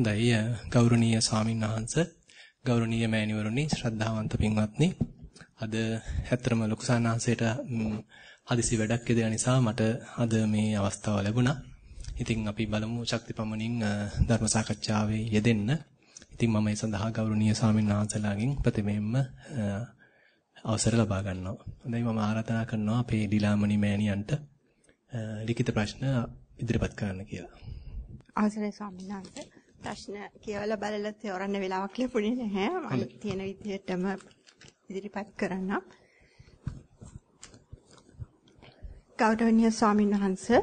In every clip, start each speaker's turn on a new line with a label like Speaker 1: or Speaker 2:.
Speaker 1: හොඳයි ගෞරවනීය ස්වාමීන් වහන්සේ ගෞරවනීය මෑණිවරුනි ශ්‍රද්ධාවන්ත පින්වත්නි අද ඇත්තම ලොකු සානාංශයට හදිසි වැඩක් යෙදෙන නිසා මට අද මේ අවස්ථාව ලැබුණා. ඉතින් අපි බලමු ශක්තිපමණින් ධර්ම සාකච්ඡාවේ යෙදෙන්න. ඉතින් මම ඒ සඳහා ගෞරවනීය ස්වාමීන් වහන්සේලාගෙන් ප්‍රතිමෙම්ම අවසර ලබා ගන්නවා. හොඳයි මම ආරාධනා කරනවා අපේ ඩිලාමණි මෑණියන්ට ලිඛිත ප්‍රශ්න ඉදිරිපත් කරන්න කියලා.
Speaker 2: අවසරයි ස්වාමීන් වහන්සේ. ප්‍රශ්න කියවලා බලලා තෝරන්න වෙලාවක් ලැබුණේ නැහැ. මම තියෙන විදිහටම ඉදිරිපත් කරන්නම්. ගෞරවනීය ස්වාමීන් වහන්සේ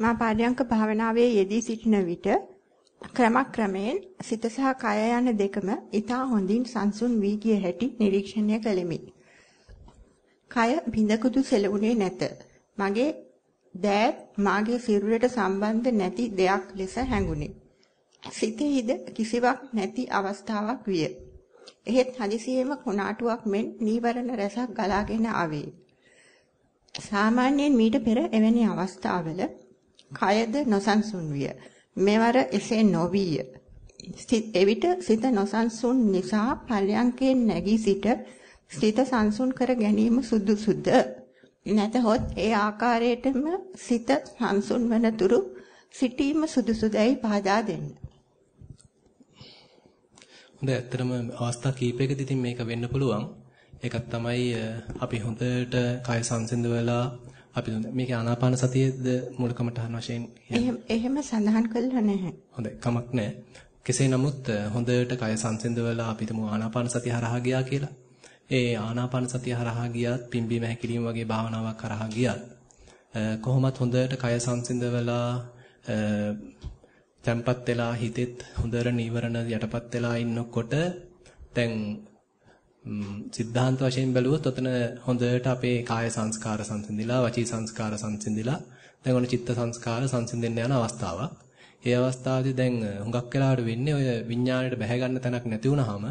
Speaker 2: මා පාඩ්‍යංක භාවනාවේ යෙදී සිටින විට ක්‍රමක්‍රමයෙන් සිත සහ කය යන දෙකම ඊටා හොඳින් සංසුන් වී ගිය හැටි නිරීක්ෂණය කළෙමි. කය බිඳකුදු සෙලුනේ නැත. මගේ දෑත් මාගේ සිරුරට සම්බන්ධ නැති දෙයක් ලෙස හැඟුණි. සිතෙහිද කිසිවක් නැති අවස්ථාවක් විය. එහෙත් හදිසියෙම කුණාටුවක් මෙන් නීවරණ රැසක් ගලාගෙන ආවේ. සාමාන්‍යයෙන් මීට පෙර එවැනි අවස්ථාවල කයද නොසන්සුන් විය. මෙවර එසේ නොවිය. එවිට සිත නොසන්සුන් නිසා පල්යන්කේ නැගී සිට සිත සංසුන් කර ගැනීම සුදුසුද? නැතහොත් ඒ ආකාරයටම සිත සංසුන් වන තුරු සිටීම සුදුසුදැයි පහදා දෙන්න.
Speaker 1: හොඳයි ඇත්තටම අවස්ථා කීපයකදී ඉතින් මේක වෙන්න පුළුවන්. ඒකත් තමයි අපි හොඳට කය සංසිඳ වෙලා අපි මේකේ ආනාපාන සතියේද මූලිකමටහන් වශයෙන්
Speaker 2: එහෙම සඳහන් කළා නැහැ.
Speaker 1: හොඳයි කමක් නැහැ. කෙසේ නමුත් හොඳට කය සංසිඳ වෙලා අපි තුමු ආනාපාන සතිය හරහා ගියා කියලා. ඒ ආනාපාන සතිය හරහා ගියත් පිම්බීම හැකිලිම වගේ භාවනාවක් හරහා ගියත් කොහොමත් හොඳට කය සංසිඳ වෙලා තැම්පත් වෙලා හිතෙත් හොඳට නීවරණ යටපත් වෙලා ඉන්නකොට දැන් සිද්ධාන්ත වශයෙන් බැලුවොත් ඔතන හොඳට අපේ කාය සංස්කාර සංසිඳිලා වචී සංස්කාර සංසිඳිලා දැන් ඔන්න චිත්ත සංස්කාර සංසිඳෙන්න යන අවස්ථාවක්. ඒ අවස්ථාවේදී දැන් හුඟක් වෙලාවට වෙන්නේ ඔය විඥාණයට බැහැ ගන්න තැනක් නැති වුනහම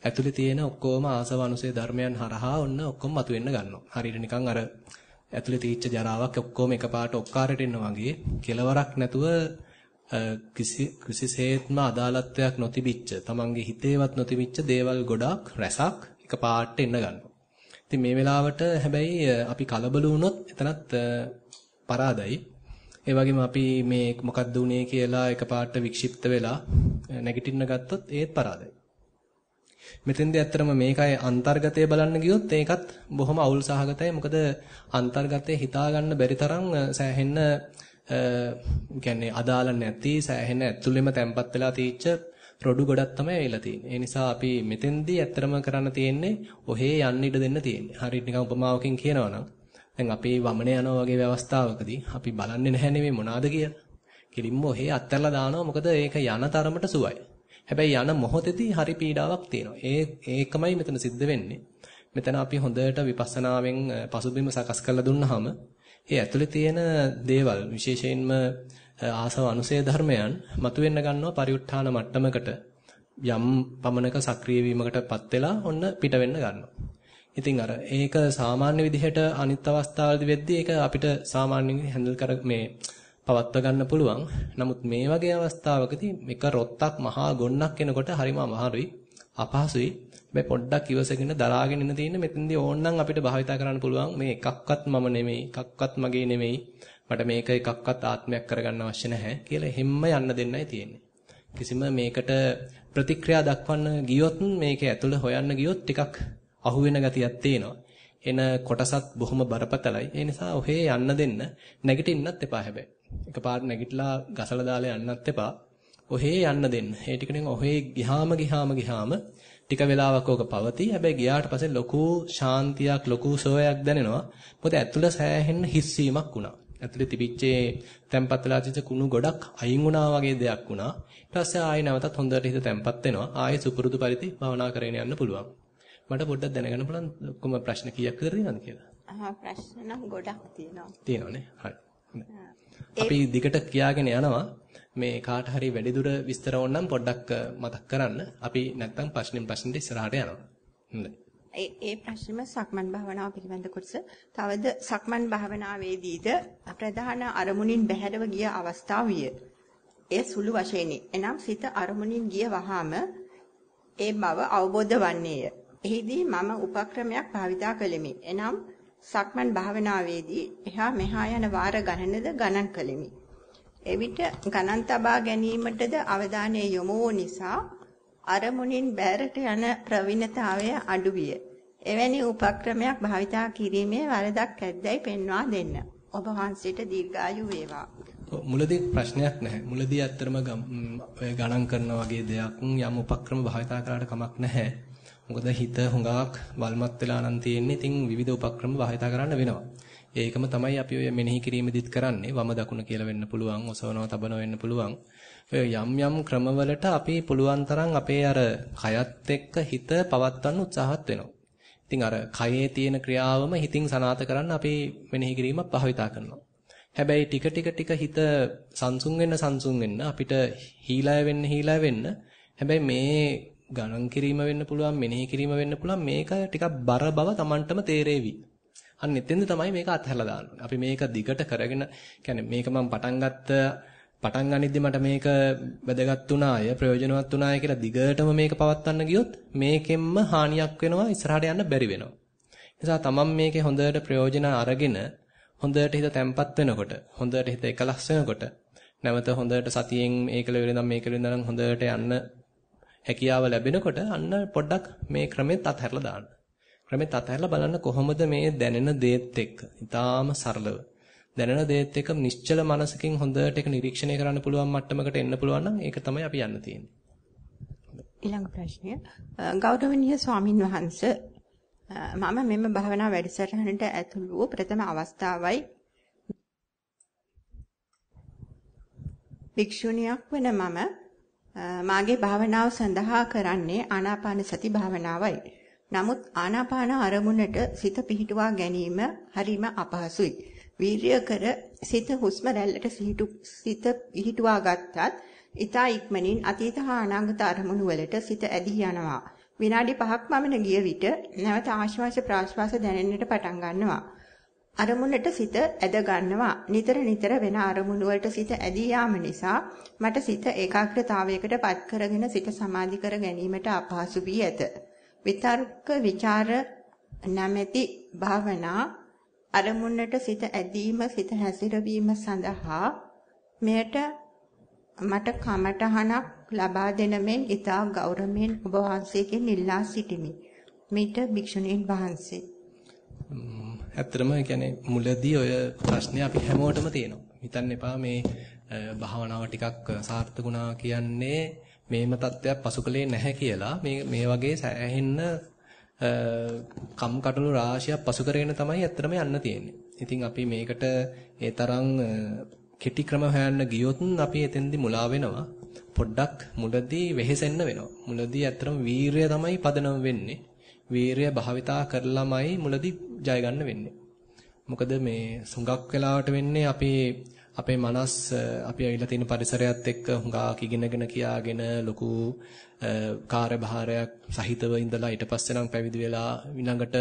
Speaker 1: ඇතුලේ තියෙන ඔක්කොම ආසව අනුසේ ධර්මයන් හරහා ඔන්න ඔක්කොම මතුවෙන්න ගන්නවා. හරියට නිකන් අර ඇතුලේ තීච්ච ජරාවක් ඔක්කොම එකපාරට ඔක්කාරයට එනවා වගේ කෙලවරක් නැතුව කිසි කිසිසේත්ම අදාළත්වයක් නොතිබිච්ච තමන්ගේ හිතේවත් නොතිබිච්ච දේවල් ගොඩක් රැසක් එකපාරට එන්න ගන්නවා. ඉතින් මේ වෙලාවට හැබැයි අපි කලබල වුණොත් එතනත් පරාදයි. ඒ වගේම අපි මේ මොකක්ද උනේ කියලා එකපාරට වික්ෂිප්ත වෙලා නැගිටින්න ගත්තොත් ඒත් පරාදයි. මෙතෙන්දී ඇත්තටම මේකයි අන්තර්ගතය බලන්න ගියොත් ඒකත් බොහොම අවුල් සහගතයි. මොකද අන්තර්ගතය හිතා ගන්න බැරි තරම් සෑහෙන්න කියන්නේ අදාළ නැති සෑහෙන ඇතුළෙම තැම්පත් වෙලා තීච්ච රොඩු ගොඩක් තමයි ඇවිල්ලා තියෙන්නේ. ඒ නිසා අපි මෙතෙන්දී ඇත්තටම කරන්න තියෙන්නේ ඔහේ යන්න ඉඩ දෙන්න තියෙන්නේ. හරියට නිකන් උපමාවකින් කියනවා නම් දැන් අපි වමනේ යනවා වගේ අවස්ථාවකදී අපි බලන්නේ නැහැ නෙමෙයි මොනවාද කියලා. කිලින්ම ඔහේ අත්හැරලා දානවා මොකද ඒක යන තරමට සුවයි. හැබැයි යන මොහොතේදී හරි පීඩාවක් තියෙනවා. ඒ ඒකමයි මෙතන සිද්ධ වෙන්නේ. මෙතන අපි හොඳට විපස්සනාවෙන් පසුබිම සකස් කරලා දුන්නාම ඒ ඇතුලේ තියෙන දේවල් විශේෂයෙන්ම ආසව අනුසය ධර්මයන් මතුවෙන්න ගන්නවා පරිඋත්ථාන මට්ටමකට යම් පමණක සක්‍රිය වීමකටපත් වෙලා ඔන්න පිට වෙන්න ගන්නවා. ඉතින් අර ඒක සාමාන්‍ය විදිහට අනිත් අවස්ථාවලදී වෙද්දී ඒක අපිට සාමාන්‍යයෙන් හැන්ඩල් කර මේ පවත්ව ගන්න පුළුවන්. නමුත් මේ වගේ අවස්ථාවකදී එක රොත්තක් මහා ගොන්නක් එනකොට හරිම අමාරුයි, අපහසුයි. හැබැයි පොඩ්ඩක් ඉවසගෙන දරාගෙන ඉන්න තියෙන මෙතෙන්දී ඕනනම් අපිට භාවිතා කරන්න පුළුවන් මේ එකක්වත් මම නෙමෙයි, එකක්වත් මගේ නෙමෙයි. මට මේක එකක්වත් ආත්මයක් කරගන්න අවශ්‍ය නැහැ කියලා එහෙම්ම යන්න දෙන්නයි තියෙන්නේ. කිසිම මේකට ප්‍රතික්‍රියා දක්වන්න ගියොත් මේක ඇතුළ හොයන්න ගියොත් ටිකක් අහුවෙන ගතියක් තියෙනවා. එන කොටසත් බොහොම බරපතලයි. ඒ නිසා ඔහේ යන්න දෙන්න නැගිටින්නත් එපා හැබැයි. එකපාරට නැගිටලා ගසලා දාලා යන්නත් එපා. ඔහේ යන්න දෙන්න. ඒ ටික නිකන් ඔහේ ගිහාම ගිහාම ගිහාම ටික වෙලාවක් ඕක පවතී. හැබැයි ගියාට පස්සේ ලොකු ශාන්තියක් ලොකු සෝයක් දැනෙනවා. මොකද ඇතුළ සෑහෙන්න හිස්වීමක් වුණා. ඇතුලේ තිබිච්චේ තැම්පත් වෙලා තිබිච්ච කුණු ගොඩක් අයින් වුණා වගේ දෙයක් වුණා. ඊට පස්සේ ආයෙ නැවතත් හොඳට හිත තැම්පත් වෙනවා. ආයෙ සුපුරුදු පරිදි භාවනා කරගෙන යන්න පුළුවන්. මට පොඩ්ඩක් දැනගන්න පුළුවන් ඔක්කොම ප්‍රශ්න කීයක් විතර තියෙනවද කියලා?
Speaker 2: ආ ප්‍රශ්න නම් ගොඩක් තියෙනවා.
Speaker 1: තියෙනවනේ. හරි. අපි දිගට කියාගෙන යනවා. මේ කාට හරි වැඩිදුර විස්තර ඕනනම් පොඩ්ඩක් මතක් කරන්න. අපි නැත්තම් ප්‍රශ්නෙන් ප්‍රශ්නෙට ඉස්සරහට යනවා. හොඳයි.
Speaker 2: ඒ ඒ ප්‍රශ්නෙම සක්මන් භාවනාව පිළිබඳ කොටස. තවද සක්මන් භාවනාවේදීද ප්‍රධාන අරමුණින් බැහැරව ගිය අවස්ථාව විය. එය සුළු වශයෙනි. එනම් සිත අරමුණින් ගිය වහාම ඒ බව අවබෝධ වන්නේය. එහිදී මම උපක්‍රමයක් භාවිතා කළෙමි. එනම් සක්මන් භාවනාවේදී එහා මෙහා යන වාර ගණනද ගණන් කළෙමි. එවිට ගණන් තබා ගැනීමටද අවධානය යොමු වූ නිසා අරමුණින් බැරට යන ප්‍රවිණතාවය අඩු විය. එවැනි උපක්‍රමයක් භාවිතා කිරීමේ වරදක් ඇද්දැයි පෙන්වා දෙන්න. ඔබ වහන්සේට දීර්ඝායු වේවා.
Speaker 1: මුලදී ප්‍රශ්නයක් නැහැ. මුලදී ඇත්තටම ගණන් කරන වගේ දෙයක් යම් උපක්‍රම භාවිතා කරාට කමක් නැහැ. මොකද හිත හුඟක් වල්මත් වෙලා නම් තියෙන්නේ. ඉතින් විවිධ උපක්‍රම භාවිතා කරන්න වෙනවා. ඒකම තමයි අපි ඔය මෙනෙහි කිරීමෙදිත් කරන්නේ. වම දකුණ කියලා වෙන්න පුළුවන්, ඔසවනවා, තබනවා වෙන්න පුළුවන්. ඔය යම් යම් ක්‍රමවලට අපි පුළුවන් තරම් අපේ අර කයත් එක්ක හිත පවත්වන්න උත්සාහත් වෙනවා. ඉතින් අර කයේ තියෙන ක්‍රියාවම හිතින් සනාත කරන්න අපි මෙනෙහි කිරීමක් භාවිතා කරනවා. හැබැයි ටික ටික ටික හිත සංසුන් වෙන්න සංසුන් වෙන්න අපිට හීලය වෙන්න හීලය වෙන්න හැබැයි මේ ගණන් කිරීම වෙන්න පුළුවන් මෙනෙහි කිරීම වෙන්න පුළුවන් මේක ටිකක් බර බව Tamanටම තේරෙවි. අන්න එතෙන්ද තමයි මේක අත්හැරලා දාන්න අපි මේක දිගට කරගෙන කියන්නේ මේක මම පටන් ගත්ත පටන් ගනිද්දි මට මේක වැදගත් වුණාය ප්‍රයෝජනවත් වුණාය කියලා දිගටම මේක පවත්වන්න ගියොත් මේකෙන්ම හානියක් වෙනවා ඉස්සරහට යන්න බැරි වෙනවා. නිසා තමන් මේකේ හොඳට ප්‍රයෝජන අරගෙන හොඳට හිත තැම්පත් වෙනකොට හොඳට හිත එකලස් වෙනකොට නැවත හොඳට සතියෙන් මේකල වෙලඳන් මේකල වෙලඳන් හොඳට යන්න හැකියාව ලැබෙනකොට අන්න පොඩ්ඩක් මේ ක්‍රමෙත් අත්හැරලා දාන්න. ක්‍රමෙත් අත්හැරලා බලන්න කොහොමද මේ දැනෙන දේත් එක්ක. ඊටාම සරලව. දැනෙන දේත් එක්ක නිශ්චල මනසකින් හොඳට ඒක නිරීක්ෂණය කරන්න පුළුවන් මට්ටමකට එන්න පුළුවන් නම් ඒක තමයි අපි යන්න තියෙන්නේ.
Speaker 2: ඊළඟ ප්‍රශ්නය ගෞරවනීය ස්වාමින් වහන්සේ මම මෙම භාවනා වැඩසටහනට ඇතුළු වූ ප්‍රථම අවස්ථාවයි භික්ෂුණියක් වන මම මාගේ භාවනාව සඳහා කරන්නේ ආනාපාන සති භාවනාවයි. නමුත් ආනාපාන අරමුණට සිත පිහිටුවා ගැනීම හරිම අපහසුයි. වීර්ය කර සිත හුස්ම රැල්ලට සිත පිහිටුවා ගත්තත් ඊතා ඉක්මනින් අතීත හා අනාගත අරමුණු වලට සිත ඇදී යනවා. විනාඩි 5ක් පමණ ගිය විට නැවත ආශ්වාස ප්‍රාශ්වාස දැනෙන්නට පටන් ගන්නවා. අරමුණට සිත ඇද ගන්නවා. නිතර නිතර වෙන අරමුණු වලට සිත ඇදී යාම නිසා මට සිත ඒකාග්‍රතාවයකට පත් කරගෙන සිත සමාධි කර ගැනීමට අපහසු වී ඇත. විතර්ක ਵਿਚාර නැමැති භාවනා අරමුණට සිත ඇදීම සිත හැසිරවීම සඳහා මෙයට මට කමටහනක් ලබා දෙන මෙන් ඊතා ගෞරවයෙන් ඔබ වහන්සේගෙන් ඉල්ලා සිටිමි. මිට භික්ෂුණීන් වහන්සේ.
Speaker 1: ඇත්තටම කියන්නේ මුලදී ඔය ප්‍රශ්නේ අපි හැමෝටම තියෙනවා. හිතන්න එපා මේ භාවනාව ටිකක් සාර්ථකුණා කියන්නේ මේම தත්වයක් පසුකලේ නැහැ කියලා. මේ මේ වගේ සෑහෙන්න කම් කටළු රාශියක් පසු කරගෙන තමයි ඇත්තටම යන්න තියෙන්නේ. ඉතින් අපි මේකට ඒ තරම් කෙටි ක්‍රම හොයන්න ගියොත් අපි එතෙන්දි මුලා වෙනවා. පොඩ්ඩක් මුලදී වෙහෙසෙන්න වෙනවා. මුලදී ඇත්තටම වීරය තමයි පදනම වෙන්නේ. වීරය භාවිතා කරලාමයි මුලදී ජය ගන්න වෙන්නේ. මොකද මේ සුඟක් වෙලාවට වෙන්නේ අපි අපේ මනස් අපි ඇවිල්ලා තියෙන පරිසරයත් එක්ක හුඟක් ඉගෙනගෙන කියාගෙන ලොකු කාර්යභාරයක් සහිතව ඉඳලා ඊට පස්සේ නම් පැවිදි වෙලා ඊළඟට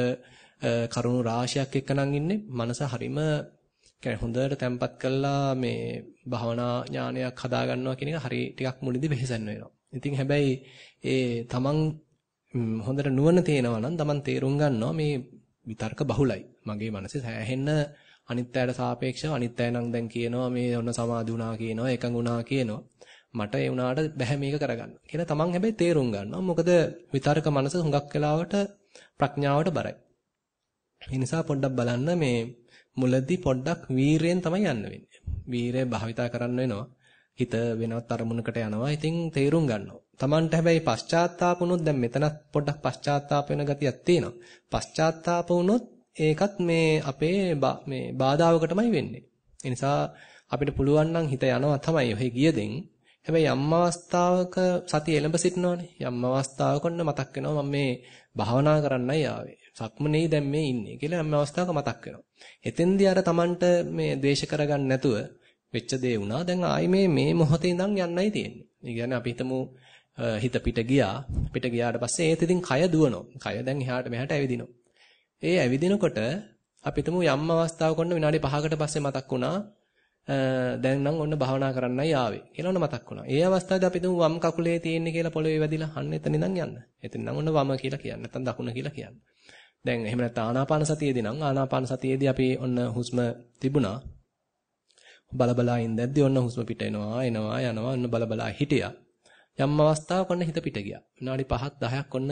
Speaker 1: කරුණු රාශියක් එක්ක නම් ඉන්නේ මනස හරීම කියන්නේ හොඳට තැම්පත් කළා මේ භවනා ඥානයක් හදා ගන්නවා කියන එක හරි ටිකක් මුලදී වෙහෙසන්න වෙනවා. ඉතින් හැබැයි ඒ තමන් හොඳට නුවණ තේනවා නම් තමන් තේරුම් ගන්නවා මේ විතර්ක බහුලයි. මගේ මනසේ සෑහෙන්න අනිත් අයට සාපේක්ෂව අනිත් අය නම් දැන් කියනවා මේ ඔන්න සමාධි වුණා කියනවා එකඟ වුණා කියනවා. මට ඒ වුණාට බෑ මේක කරගන්න. කියලා තමන් හැබැයි තේරුම් ගන්නවා. මොකද විතර්ක මනස හුඟක් වෙලාවට ප්‍රඥාවට බරයි. ඒ නිසා පොඩ්ඩක් බලන්න මේ මුලදී පොඩ්ඩක් වීරයෙන් තමයි යන්න වෙන්නේ. වීරය භාවිතා කරන්න වෙනවා. හිත වෙනත් අරමුණකට යනවා. ඉතින් තේරුම් ගන්නවා. Tamanට හැබැයි පශ්චාත්තාප වුණොත් දැන් මෙතනත් පොඩ්ඩක් පශ්චාත්තාප වෙන ගතියක් තියෙනවා. පශ්චාත්තාප වුණොත් ඒකත් මේ අපේ මේ බාධාවකටමයි වෙන්නේ. ඒ නිසා අපිට පුළුවන් නම් හිත යනවා තමයි ඔහි ගියදෙන්. හැබැයි යම් අවස්ථාවක සතිය එළඹ සිටිනවනේ. යම් අවස්ථාවක ඔන්න මතක් වෙනවා මම මේ භාවනා කරන්නයි ආවේ. සක්මනේ දැන් මේ ඉන්නේ කියලා යම් අවස්ථාවක මතක් වෙනවා. එතෙන්දී අර Tamanට මේ ද්වේෂ කරගන්න නැතුව වෙච්ච දේ වුණා. දැන් ආයි මේ මේ මොහොතේ ඉඳන් යන්නයි තියෙන්නේ. ඒ කියන්නේ අපි හිතමු හිත පිට ගියා. පිට ගියාට පස්සේ ඒත් ඉතින් කය දුවනවා. කය දැන් එහාට මෙහාට ඇවිදිනවා. ඒ ඇවිදිනකොට අපි හිතමු යම් අවස්ථාවක ඔන්න විනාඩි 5කට පස්සේ මතක් වුණා දැන් නම් ඔන්න භාවනා කරන්නයි ආවේ කියලා ඔන්න මතක් වුණා. ඒ අවස්ථාවේදී අපි තුමු වම් කකුලේ තියෙන්නේ කියලා පොළවේ වැදිලා අන්න එතන ඉඳන් යන්න. එතන නම් ඔන්න වම කියලා කියන්නේ. නැත්නම් දකුණ කියලා කියන්නේ. දැන් එහෙම නැත්නම් ආනාපාන සතියේදී නම් ආනාපාන සතියේදී අපි ඔන්න හුස්ම තිබුණා. බලබලා ඉඳද්දී ඔන්න හුස්ම පිට එනවා එනවා යනවා ඔන්න බලබලා හිටියා. යම් අවස්ථාවක ඔන්න හිත පිට ගියා. විනාඩි 5ක් 10ක් ඔන්න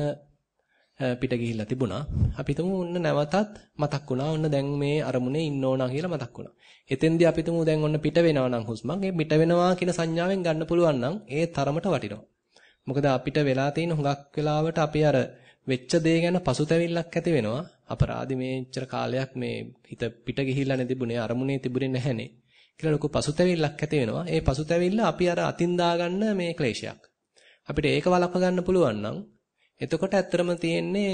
Speaker 1: පිට ගිහිල්ලා තිබුණා. අපි තුමු ඔන්න නැවතත් මතක් වුණා. ඔන්න දැන් මේ අරමුණේ ඉන්න ඕනා කියලා මතක් වුණා. එතෙන්දී අපි තුමු දැන් ඔන්න පිට වෙනවා නම් හුස්මක්. ඒ පිට වෙනවා කියන සංඥාවෙන් ගන්න පුළුවන් නම් ඒ තරමට වටිනවා. මොකද අපිට වෙලා තියෙන හුඟක් වෙලාවට අපි අර වෙච්ච දේ ගැන පසුතැවිල්ලක් ඇති වෙනවා. අපරාධි මේච්චර කාලයක් මේ හිත පිට ගිහිල්ලා නැතිබුණේ අරමුණේ තිබුණේ නැහැනේ. කියලා ලොකු පසුතැවිල්ලක් ඇති වෙනවා. ඒ පසුතැවිල්ල අපි අර අතින් දාගන්න මේ ක්ලේශයක්. අපිට ඒක වළක්ව ගන්න පුළුවන් නම් එතකොට ඇත්තරම තියෙන්නේ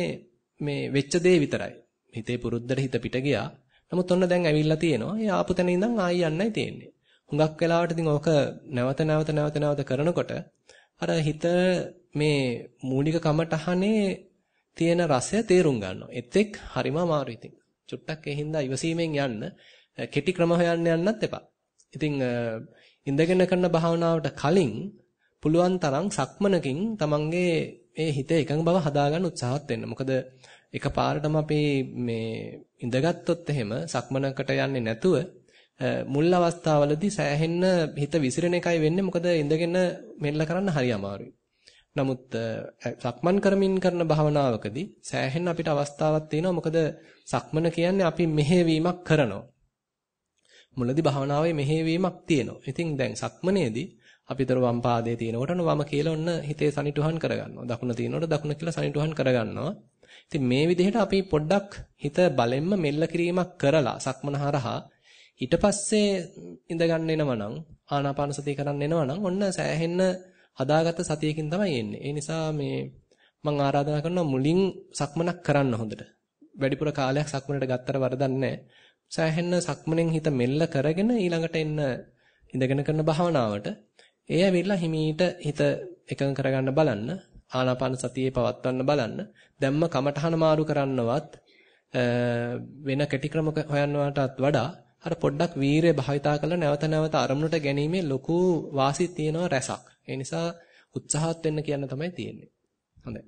Speaker 1: මේ වෙච්ච දේ විතරයි. හිතේ පුරුද්දට හිත පිට ගියා. නමුත් ඔන්න දැන් ඇවිල්ලා තියෙනවා. ඒ ආපු තැන ඉඳන් ආයි යන්නයි තියෙන්නේ. හුඟක් වෙලාවට ඉතින් ඕක නැවත නැවත නැවත නැවත කරනකොට අර හිත මේ මූලික කමටහනේ තියෙන රසය තේරුම් ගන්නවා. එතෙක් හරිම අමාරු ඉතින්. චුට්ටක් ඒ හින්දා ඉවසීමෙන් යන්න කෙටි ක්‍රම හොයන්න යන්නත් එපා. ඉතින් ඉඳගෙන කරන භාවනාවට කලින් පුළුවන් තරම් සක්මනකින් තමන්ගේ මේ හිතේ එකඟ බව හදාගන්න උත්සාහත් වෙන්න. මොකද එකපාරටම අපි මේ ඉඳගත්තුත් එහෙම සක්මනකට යන්නේ නැතුව මුල් අවස්ථාවවලදී සෑහෙන්න හිත විසිරෙන එකයි වෙන්නේ. මොකද ඉඳගෙන මෙල්ල කරන්න හරි අමාරුයි. නමුත් සක්මන් කරමින් කරන භාවනාවකදී සෑහෙන්න අපිට අවස්ථාවක් තියෙනවා. මොකද සක්මන කියන්නේ අපි මෙහෙවීමක් කරනවා. මුලදී භාවනාවේ මෙහෙවීමක් තියෙනවා. ඉතින් දැන් සක්මනේදී අපිතර වම් පාදයේ තියෙනකොට වම කියලා ඔන්න හිතේ සනිටුහන් කරගන්නවා. දකුණ තියෙනකොට දකුණ කියලා සනිටුහන් කරගන්නවා. ඉතින් මේ විදිහට අපි පොඩ්ඩක් හිත බලෙන්ම මෙල්ල කිරීමක් කරලා සක්මන හරහා ඊට පස්සේ ඉඳ ගන්න එනවනම් ආනාපාන සතිය කරන්න එනවනම් ඔන්න සෑහෙන්න හදාගත්ත සතියකින් තමයි එන්නේ. ඒ නිසා මේ මම ආරාධනා කරනවා මුලින් සක්මනක් කරන්න හොඳට. වැඩිපුර කාලයක් සක්මනට ගත්තට වරදක් නැහැ. සෑහෙන්න සක්මනෙන් හිත මෙල්ල කරගෙන ඊළඟට එන්න ඉඳගෙන කරන භාවනාවට ඒ ඇවිල්ලා හිමීට හිත එකඟ කරගන්න බලන්න ආනාපාන සතියේ පවත්වන්න බලන්න දැම්ම කමඨහන මාරු කරන්නවත් වෙන කෙටි ක්‍රම හොයන්නවටත් වඩා අර පොඩ්ඩක් වීරය භාවිතා කරලා නැවත නැවත අරමුණට ගැනීමේ ලොකු වාසි තියෙනවා රසක්. ඒ නිසා උත්සාහත් වෙන්න කියන්න තමයි තියෙන්නේ. හොඳයි.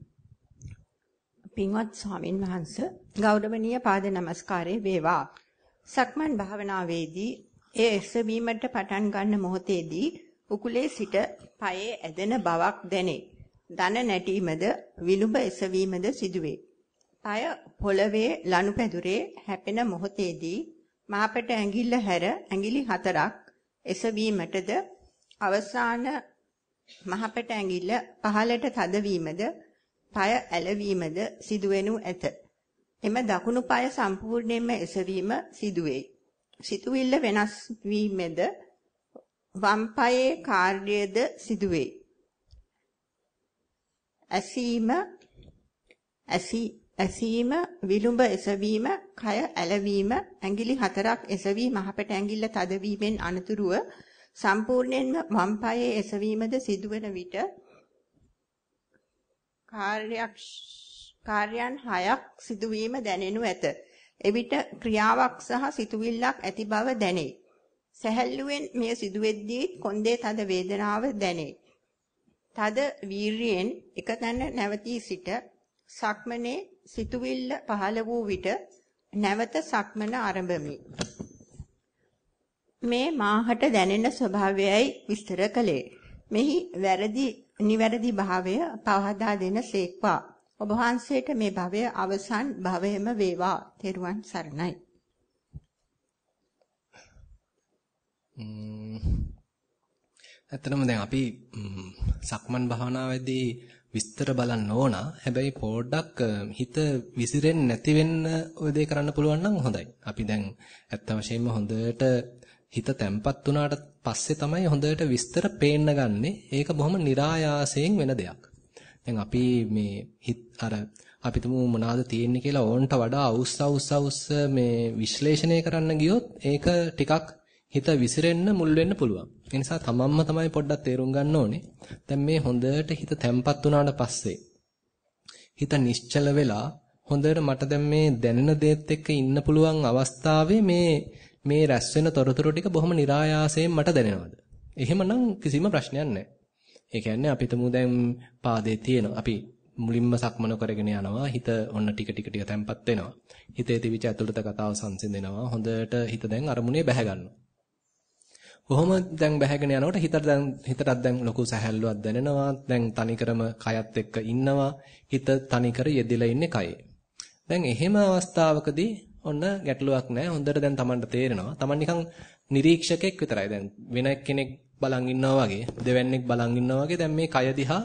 Speaker 2: පින්වත් ස්වාමින් වහන්සේ ගෞරවනීය පාද නමස්කාරයේ වේවා. සක්මන් භාවනාවේදී ඒ එසවීමට පටන් ගන්න මොහොතේදී උකුලේ සිට පයේ ඇදෙන බවක් දැනේ. දන නැටීමද විලුඹ එසවීමද සිදුවේ. පය පොළවේ ලනුපැදුරේ හැපෙන මොහොතේදී මාපට ඇඟිල්ල හැර ඇඟිලි හතරක් එසවීමටද අවසාන මහපට ඇඟිල්ල පහළට තදවීමද පය ඇලවීමද සිදුවෙනු ඇත. එම දකුණු පය සම්පූර්ණයෙන්ම එසවීම සිදුවේ. සිතුවිල්ල වෙනස් වීමෙද වම් පායේ කාර්යයද සිදුවේ. ඇසීම ඇසි ඇසීම විලුඹ එසවීම කය ඇලවීම ඇඟිලි හතරක් එසවි මහපට ඇඟිල්ල තදවීමෙන් අනතුරුව සම්පූර්ණයෙන්ම වම් පායේ එසවීමද සිදුවන විට කාර්යයක් කාර්යයන් හයක් සිදුවීම දැනෙනු ඇත. එවිට ක්‍රියාවක් සහ සිතුවිල්ලක් ඇති බව දැනේ. සැහැල්ලුවෙන් මෙය සිදුවෙද්දී කොන්දේ තද වේදනාව දැනේ. තද වීරියෙන් එකතැන නැවතී සිට සක්මනේ සිතුවිල්ල පහළ වූ විට නැවත සක්මන ආරම්භමි. මේ මාහට දැනෙන ස්වභාවයයි විස්තර කළේ. මෙහි වැරදි නිවැරදි භාවය පහදා දෙන සේක්වා. ඔබ වහන්සේට මේ භවය අවසන් භවයම වේවා. තෙරුවන් සරණයි.
Speaker 1: ඇත්තටම දැන් අපි සක්මන් භාවනාවේදී විස්තර බලන්න ඕන. හැබැයි පොඩ්ඩක් හිත විසිරෙන්නේ නැති වෙන්න ඔය දේ කරන්න පුළුවන් නම් හොඳයි. අපි දැන් ඇත්ත වශයෙන්ම හොඳට හිත තැම්පත් වුණාට පස්සේ තමයි හොඳට විස්තර පේන්න ගන්නෙ. ඒක බොහොම નિરાයාසයෙන් වෙන දෙයක්. දැන් අපි මේ හිත අර අපි තුමු මොනවාද තියෙන්නේ කියලා ඕන්ට වඩා අවුස්ස අවුස්ස අවුස්ස මේ විශ්ලේෂණය කරන්න ගියොත් ඒක ටිකක් හිත විසිරෙන්න මුල් වෙන්න පුළුවන්. ඒ නිසා තමන්ම තමයි පොඩ්ඩක් තේරුම් ගන්න ඕනේ. දැන් මේ හොඳට හිත තැම්පත් වුණාට පස්සේ හිත නිශ්චල වෙලා හොඳට මට දැන් මේ දැනෙන දේත් එක්ක ඉන්න පුළුවන් අවස්ථාවේ මේ මේ රැස් වෙන තොරතුරු ටික බොහොම નિરાයාසයෙන් මට දැනෙනවද? එහෙමනම් කිසිම ප්‍රශ්නයක් නැහැ. ඒ කියන්නේ අපි තුමු දැන් පාදේ තියෙනවා. අපි මුලින්ම සක්මන කරගෙන යනවා. හිත ඔන්න ටික ටික ටික තැම්පත් වෙනවා. හිතේ තිබිච්ච ඇතුළත කතාව සංසිඳෙනවා. හොඳට හිත දැන් අරමුණේ බැහැ ගන්නවා. කොහොම දැන් බැහැගෙන යනකොට හිතට දැන් හිතටත් දැන් ලොකු සැහැල්ලුවක් දැනෙනවා. දැන් තනිකරම කයත් එක්ක ඉන්නවා. හිත තනිකර යෙදিলা ඉන්නේ කයේ. දැන් එහෙම අවස්ථාවකදී ඔන්න ගැටලුවක් නැහැ. හොඳට දැන් Tamanට තේරෙනවා. Taman නිකන් නිරීක්ෂකෙක් විතරයි. දැන් වෙන කෙනෙක් බලන් ඉන්නවා වගේ, දෙවන්නේක් බලන් ඉන්නවා වගේ දැන් මේ කය දිහා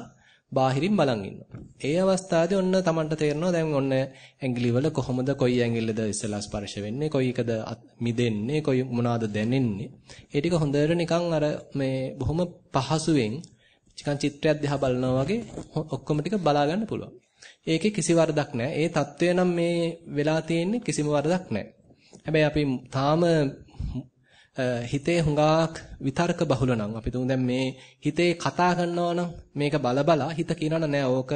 Speaker 1: බාහිරින් බලන් ඉන්නවා. ඒ අවස්ථාවේදී ඔන්න Tamanට තේරෙනවා දැන් ඔන්න ඇඟිලි වල කොහොමද කොයි ඇඟිල්ලද ඉස්සලා ස්පර්ශ වෙන්නේ, කොයි එකද මිදෙන්නේ, කොයි මොනවාද දැනෙන්නේ. ඒ ටික හොඳට නිකන් අර මේ බොහොම පහසුවෙන් නිකන් චිත්‍රයක් දිහා බලනවා වගේ ඔක්කොම ටික බලා ගන්න පුළුවන්. ඒකේ කිසි වරදක් නැහැ. ඒ తත්වය නම් මේ වෙලා තියෙන්නේ කිසිම වරදක් නැහැ. හැබැයි අපි තාම හිතේ හුඟක් විතර්ක බහුල නම් අපි තුන් දැන් මේ හිතේ කතා කරනවා නම් මේක බල බලා හිත කියනවා නෑ ඕක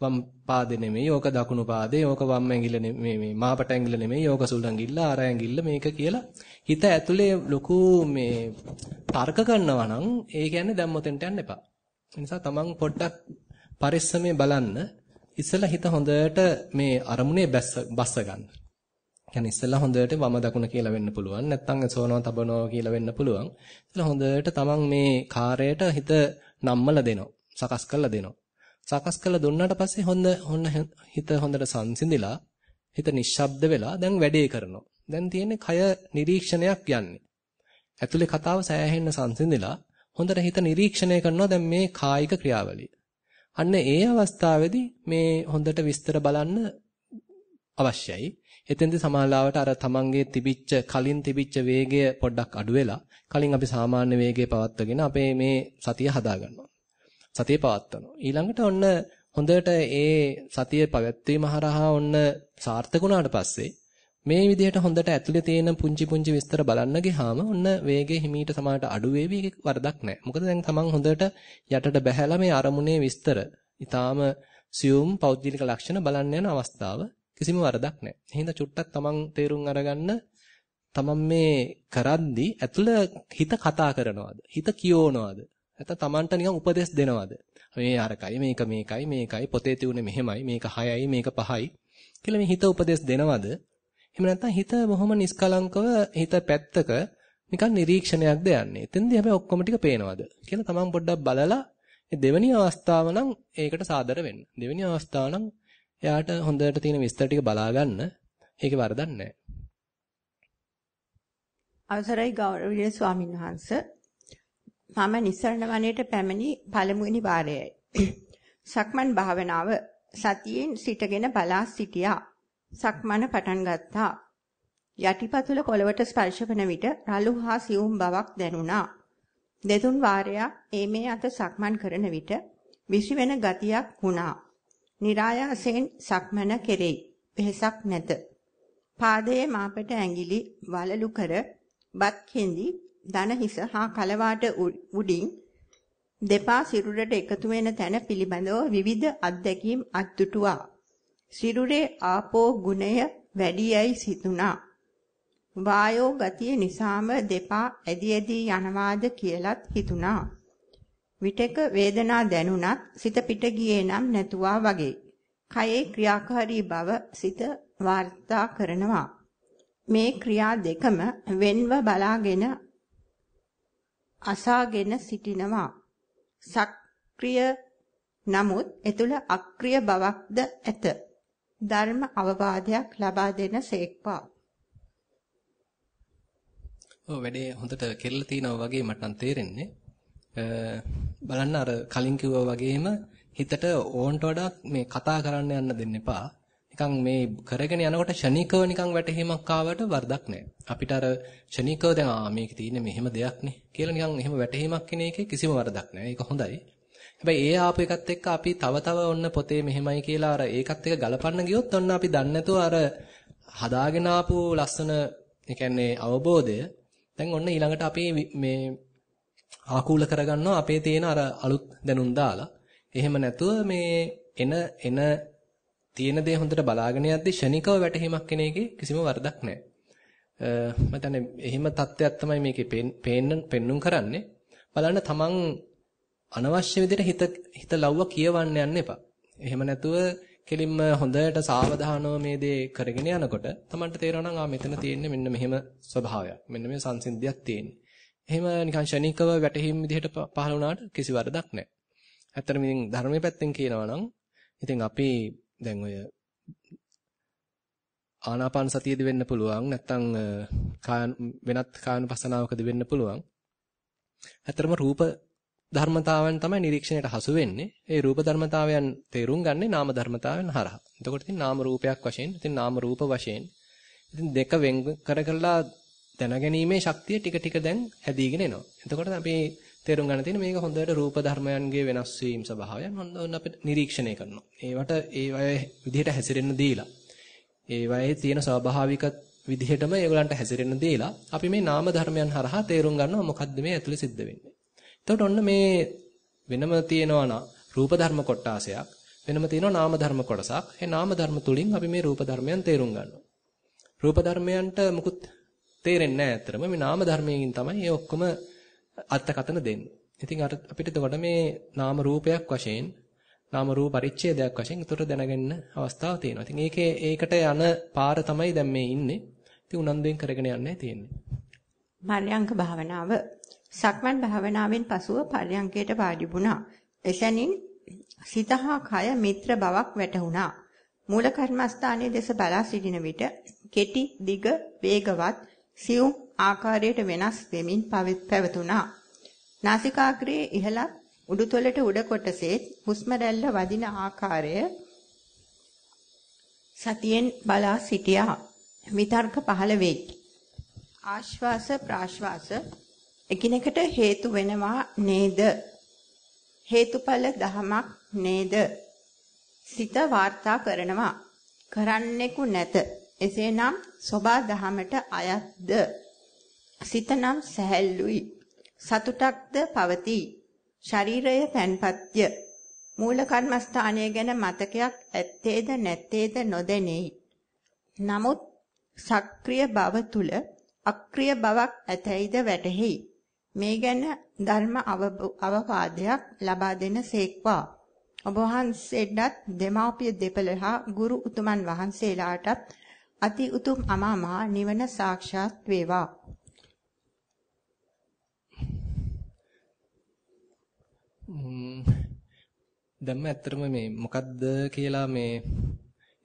Speaker 1: වම් පාදේ නෙමෙයි ඕක දකුණු පාදේ ඕක වම් ඇඟිල්ල නෙමෙයි මේ මාපට ඇඟිල්ල නෙමෙයි ඕක සුළු ඇඟිල්ල අර ඇඟිල්ල මේක කියලා හිත ඇතුලේ ලොකු මේ තර්ක කරනවා නම් ඒ කියන්නේ දැන් මොතෙන්ට යන්න එපා. ඒ නිසා තමන් පොඩ්ඩක් පරිස්සමෙන් බලන්න ඉස්සෙල්ලා හිත හොඳට මේ අරමුණේ බස්ස ගන්න. يعني ඉස්සෙල්ලා හොඳට වම දකුණ කියලා වෙන්න පුළුවන්. නැත්නම් සෝනව තබනවා කියලා වෙන්න පුළුවන්. ඉස්සෙල්ලා හොඳට තමන් මේ කාර්යයට හිත නම්මලා දෙනවා. සකස් කරලා දෙනවා. සකස් කරලා දුන්නාට පස්සේ හොඳ හොන්න හිත හොඳට සංසිඳිලා හිත නිශ්ශබ්ද වෙලා දැන් වැඩේ කරනවා. දැන් තියෙන්නේ කය නිරීක්ෂණයක් යන්නේ. ඇතුලේ කතාව සෑහෙන්න සංසිඳිලා හොඳට හිත නිරීක්ෂණය කරනවා දැන් මේ කායික ක්‍රියාවලිය. අන්න ඒ අවස්ථාවේදී මේ හොඳට විස්තර බලන්න අවශ්‍යයි. එතෙන්ද සමාලාවට අර තමන්ගේ තිබිච්ච කලින් තිබිච්ච වේගය පොඩ්ඩක් අඩු වෙලා කලින් අපි සාමාන්‍ය වේගය පවත්වගෙන අපේ මේ සතිය හදා ගන්නවා. සතිය පවත්වනවා. ඊළඟට ඔන්න හොඳට ඒ සතිය පැවැත්වීම හරහා ඔන්න සාර්ථක වුණාට පස්සේ මේ විදිහට හොඳට ඇතුලේ තියෙන පුංචි පුංචි විස්තර බලන්න ගියාම ඔන්න වේගය හිමීට සමානට අඩු වේවි ඒක වරදක් නැහැ. මොකද දැන් තමන් හොඳට යටට බැහැලා මේ අරමුණේ විස්තර ඊටාම සියුම් පෞද්ගලික ලක්ෂණ බලන්න යන අවස්ථාව කිසිම වරදක් නැහැ. එහෙනම් චුට්ටක් තමන් තේරුම් අරගන්න තමන් මේ කරද්දි ඇතුළ හිත කතා කරනවද? හිත කියවනවද? නැත්නම් තමන්ට නිකන් උපදෙස් දෙනවද? මේ අරකයි මේක මේකයි මේකයි පොතේ තියුනේ මෙහෙමයි මේක 6යි මේක 5යි කියලා මේ හිත උපදෙස් දෙනවද? එහෙම නැත්නම් හිත බොහොම නිස්කලංකව හිත පැත්තක නිකන් නිරීක්ෂණයක්ද යන්නේ. එතෙන්දී හැබැයි ඔක්කොම ටික පේනවද කියලා තමන් පොඩ්ඩක් බලලා දෙවෙනි අවස්ථාව නම් ඒකට සාදර වෙන්න. දෙවෙනි අවස්ථාව නම් එයාට හොඳට තියෙන විස්තර ටික බලා ගන්න. ඒකේ වරදක් නැහැ.
Speaker 2: අවසරයි ගෞරවනීය ස්වාමීන් වහන්ස මම නිසරණ වනයේට පැමිණි පළමුවෙනි වාරයයි. සක්මන් භාවනාව සතියෙන් සිටගෙන බලා සිටියා. සක්මන පටන් ගත්තා. යටිපතුල කොළවට ස්පර්ශ වන විට රළු හා සියුම් බවක් දැනුණා. දෙතුන් වාරයක් ඒ මේ අත සක්මන් කරන විට විසි වෙන ගතියක් වුණා. નિરાයාසයෙන් සක්මන කෙරෙයි. වෙහසක් නැත. පාදයේ මාපට ඇඟිලි වලලු කර බත් කෙඳි දන හිස හා කලවාට උඩින් දෙපා සිරුරට එකතු වෙන තැන පිළිබඳව විවිධ අත්දැකීම් අත්දුටුවා. සිරුරේ ආපෝ ගුණය වැඩියයි සිතුණා. වායෝ ගතිය නිසාම දෙපා ඇදි ඇදි යනවාද කියලත් හිතුණා. විටක වේදනා දැනුණත් සිත පිට ගියේ නම් නැතුවා වගේ. කයේ ක්‍රියාකාරී බව සිත වාර්තා කරනවා. මේ ක්‍රියා දෙකම වෙන්ව බලාගෙන අසාගෙන සිටිනවා. සක්‍රිය නමුත් එතුළ අක්‍රිය බවක්ද ඇත. ධර්ම අවවාදයක් ලබා දෙන සේක්වා.
Speaker 1: ඔව් වැඩේ හොඳට කෙරලා තිනවා වගේ මට නම් තේරෙන්නේ. බලන්න අර කලින් කිව්වා වගේම හිතට ඕන්ට වඩා මේ කතා කරන්න යන්න දෙන්න එපා. නිකන් මේ කරගෙන යනකොට ෂණිකව නිකන් වැටහීමක් ආවට වරදක් නැහැ. අපිට අර ෂණිකව දැන් ආ මේක තියෙන්නේ මෙහෙම දෙයක් නේ කියලා නිකන් එහෙම වැටහීමක් එන එකේ කිසිම වරදක් නැහැ. ඒක හොඳයි. හැබැයි ඒ ආපු එකත් එක්ක අපි තව තව ඔන්න පොතේ මෙහෙමයි කියලා අර ඒකත් එක්ක ගලපන්න ගියොත් ඔන්න අපි දන්නේ නැතුව අර හදාගෙන ආපු ලස්සන ඒ කියන්නේ අවබෝධය දැන් ඔන්න ඊළඟට අපි මේ ආකූල කරගන්නවා අපේ තියෙන අර අලුත් දැනුම් දාලා. එහෙම නැතුව මේ එන එන තියෙන දේ හොඳට බලාගෙන යද්දි ෂණිකව වැටහීමක් කෙන එකේ කිසිම වරදක් නැහැ. මම හිතන්නේ එහෙම තත්ත්වයක් තමයි මේකේ පේන්න පෙන්눔 කරන්නේ. බලන්න තමන් අනවශ්‍ය විදිහට හිත හිත ලව්ව කියවන්න යන්න එපා. එහෙම නැතුව කෙලින්ම හොඳට සාවධානව මේ දේ කරගෙන යනකොට තමන්ට තේරෙනවා නම් ආ මෙතන තියෙන්නේ මෙන්න මෙහෙම ස්වභාවයක්. මෙන්න මේ සංසිද්ධියක් තියෙන්නේ. එහෙම නිකන් ෂණිකව වැටහීම් විදිහට පහළ වුණාට කිසි වරදක් නැහැ. ඇත්තටම ඉතින් ධර්මයේ පැත්තෙන් කියනවා නම් ඉතින් අපි දැන් ඔය ආනාපාන සතියේදී වෙන්න පුළුවන් නැත්නම් වෙනත් කායනුපසනාවකදී වෙන්න පුළුවන්. ඇත්තටම රූප ධර්මතාවයන් තමයි නිරීක්ෂණයට හසු වෙන්නේ. ඒ රූප ධර්මතාවයන් තේරුම් ගන්නේ නාම ධර්මතාවයන් හරහා. එතකොට ඉතින් නාම රූපයක් වශයෙන්, ඉතින් නාම රූප වශයෙන් ඉතින් දෙක වෙන් කර කරලා දැනගැනීමේ ශක්තිය ටික ටික දැන් හැදීගෙන එනවා. එතකොට අපි තේරුම් ගන්න තියෙන්නේ මේක හොඳට රූප ධර්මයන්ගේ වෙනස් වීම ස්වභාවයන් හොඳ අපිට නිරීක්ෂණය කරනවා. ඒවට ඒ වගේ විදිහට හැසිරෙන්න දීලා. ඒ වගේ තියෙන ස්වාභාවික විදිහටම ඒගොල්ලන්ට හැසිරෙන්න දීලා අපි මේ නාම ධර්මයන් හරහා තේරුම් ගන්නවා මොකද්ද මේ ඇතුලේ සිද්ධ වෙන්නේ. එතකොට ඔන්න මේ වෙනම තියෙනවා නා රූප ධර්ම කොටාසයක් වෙනම තියෙනවා නාම ධර්ම කොටසක්. ඒ නාම ධර්ම තුලින් අපි මේ රූප ධර්මයන් තේරුම් ගන්නවා. රූප ධර්මයන්ට මුකුත් තේරෙන්නේ නැහැ අතරම මේ නාම ධර්මයෙන් තමයි මේ ඔක්කොම අර්ථකතන දෙන්නේ. ඉතින් අපිට එතකොට මේ නාම රූපයක් වශයෙන් නාම රූප පරිච්ඡේදයක් වශයෙන් උතර දැනගන්න අවස්ථාවක් තියෙනවා. ඉතින් ඒකේ ඒකට යන පාර තමයි දැන් මේ ඉන්නේ. ඉතින් උනන්දුවෙන් කරගෙන යන්නයි තියෙන්නේ.
Speaker 2: පර්යංක භාවනාව සක්මන් භාවනාවෙන් පසුව පර්යංකයට වාඩි වුණා. එසැනින් සිත හා කය මිත්‍ර බවක් වැටහුණා. මූල කර්මස්ථානයේ දෙස බලා සිටින විට කෙටි දිග වේගවත් සියුම් ආකාරයට වෙනස් වෙමින් පැවතුණා. නාසිකාග්‍රයේ ඉහළත් උඩුතොලට උඩ කොටසේ හුස්ම රැල්ල වදින ආකාරය සතියෙන් බලා සිටියා. විතර්ක පහළ වෙයි. ආශ්වාස ප්‍රාශ්වාස එකිනෙකට හේතු වෙනවා නේද? හේතුඵල දහමක් නේද? සිත වාර්තා කරනවා. කරන්නෙකු නැත. එසේනම් සෝබා දහමට අයත්ද? සිතනම් සැහැල්ලුයි. සතුටක්ද පවතී. ශරීරය තැන්පත්ය. මූල කර්මස්ථානය ගැන මතකයක් ඇත්තේද නැත්තේද නොදැනෙයි. නමුත් සක්‍රිය බව තුල අක්‍රිය බවක් ඇතැයිද වැටහෙයි. මේ ගැන ධර්ම අවවාදයක් ලබා දෙන සේක්වා. ඔබ වහන්සේටත් දෙමාපිය දෙපළ හා ගුරු උතුමන් වහන්සේලාටත් අති උතුම් අමාමා නිවන සාක්ෂාත් වේවා.
Speaker 1: දැම්ම ඇත්තටම මේ මොකද්ද කියලා මේ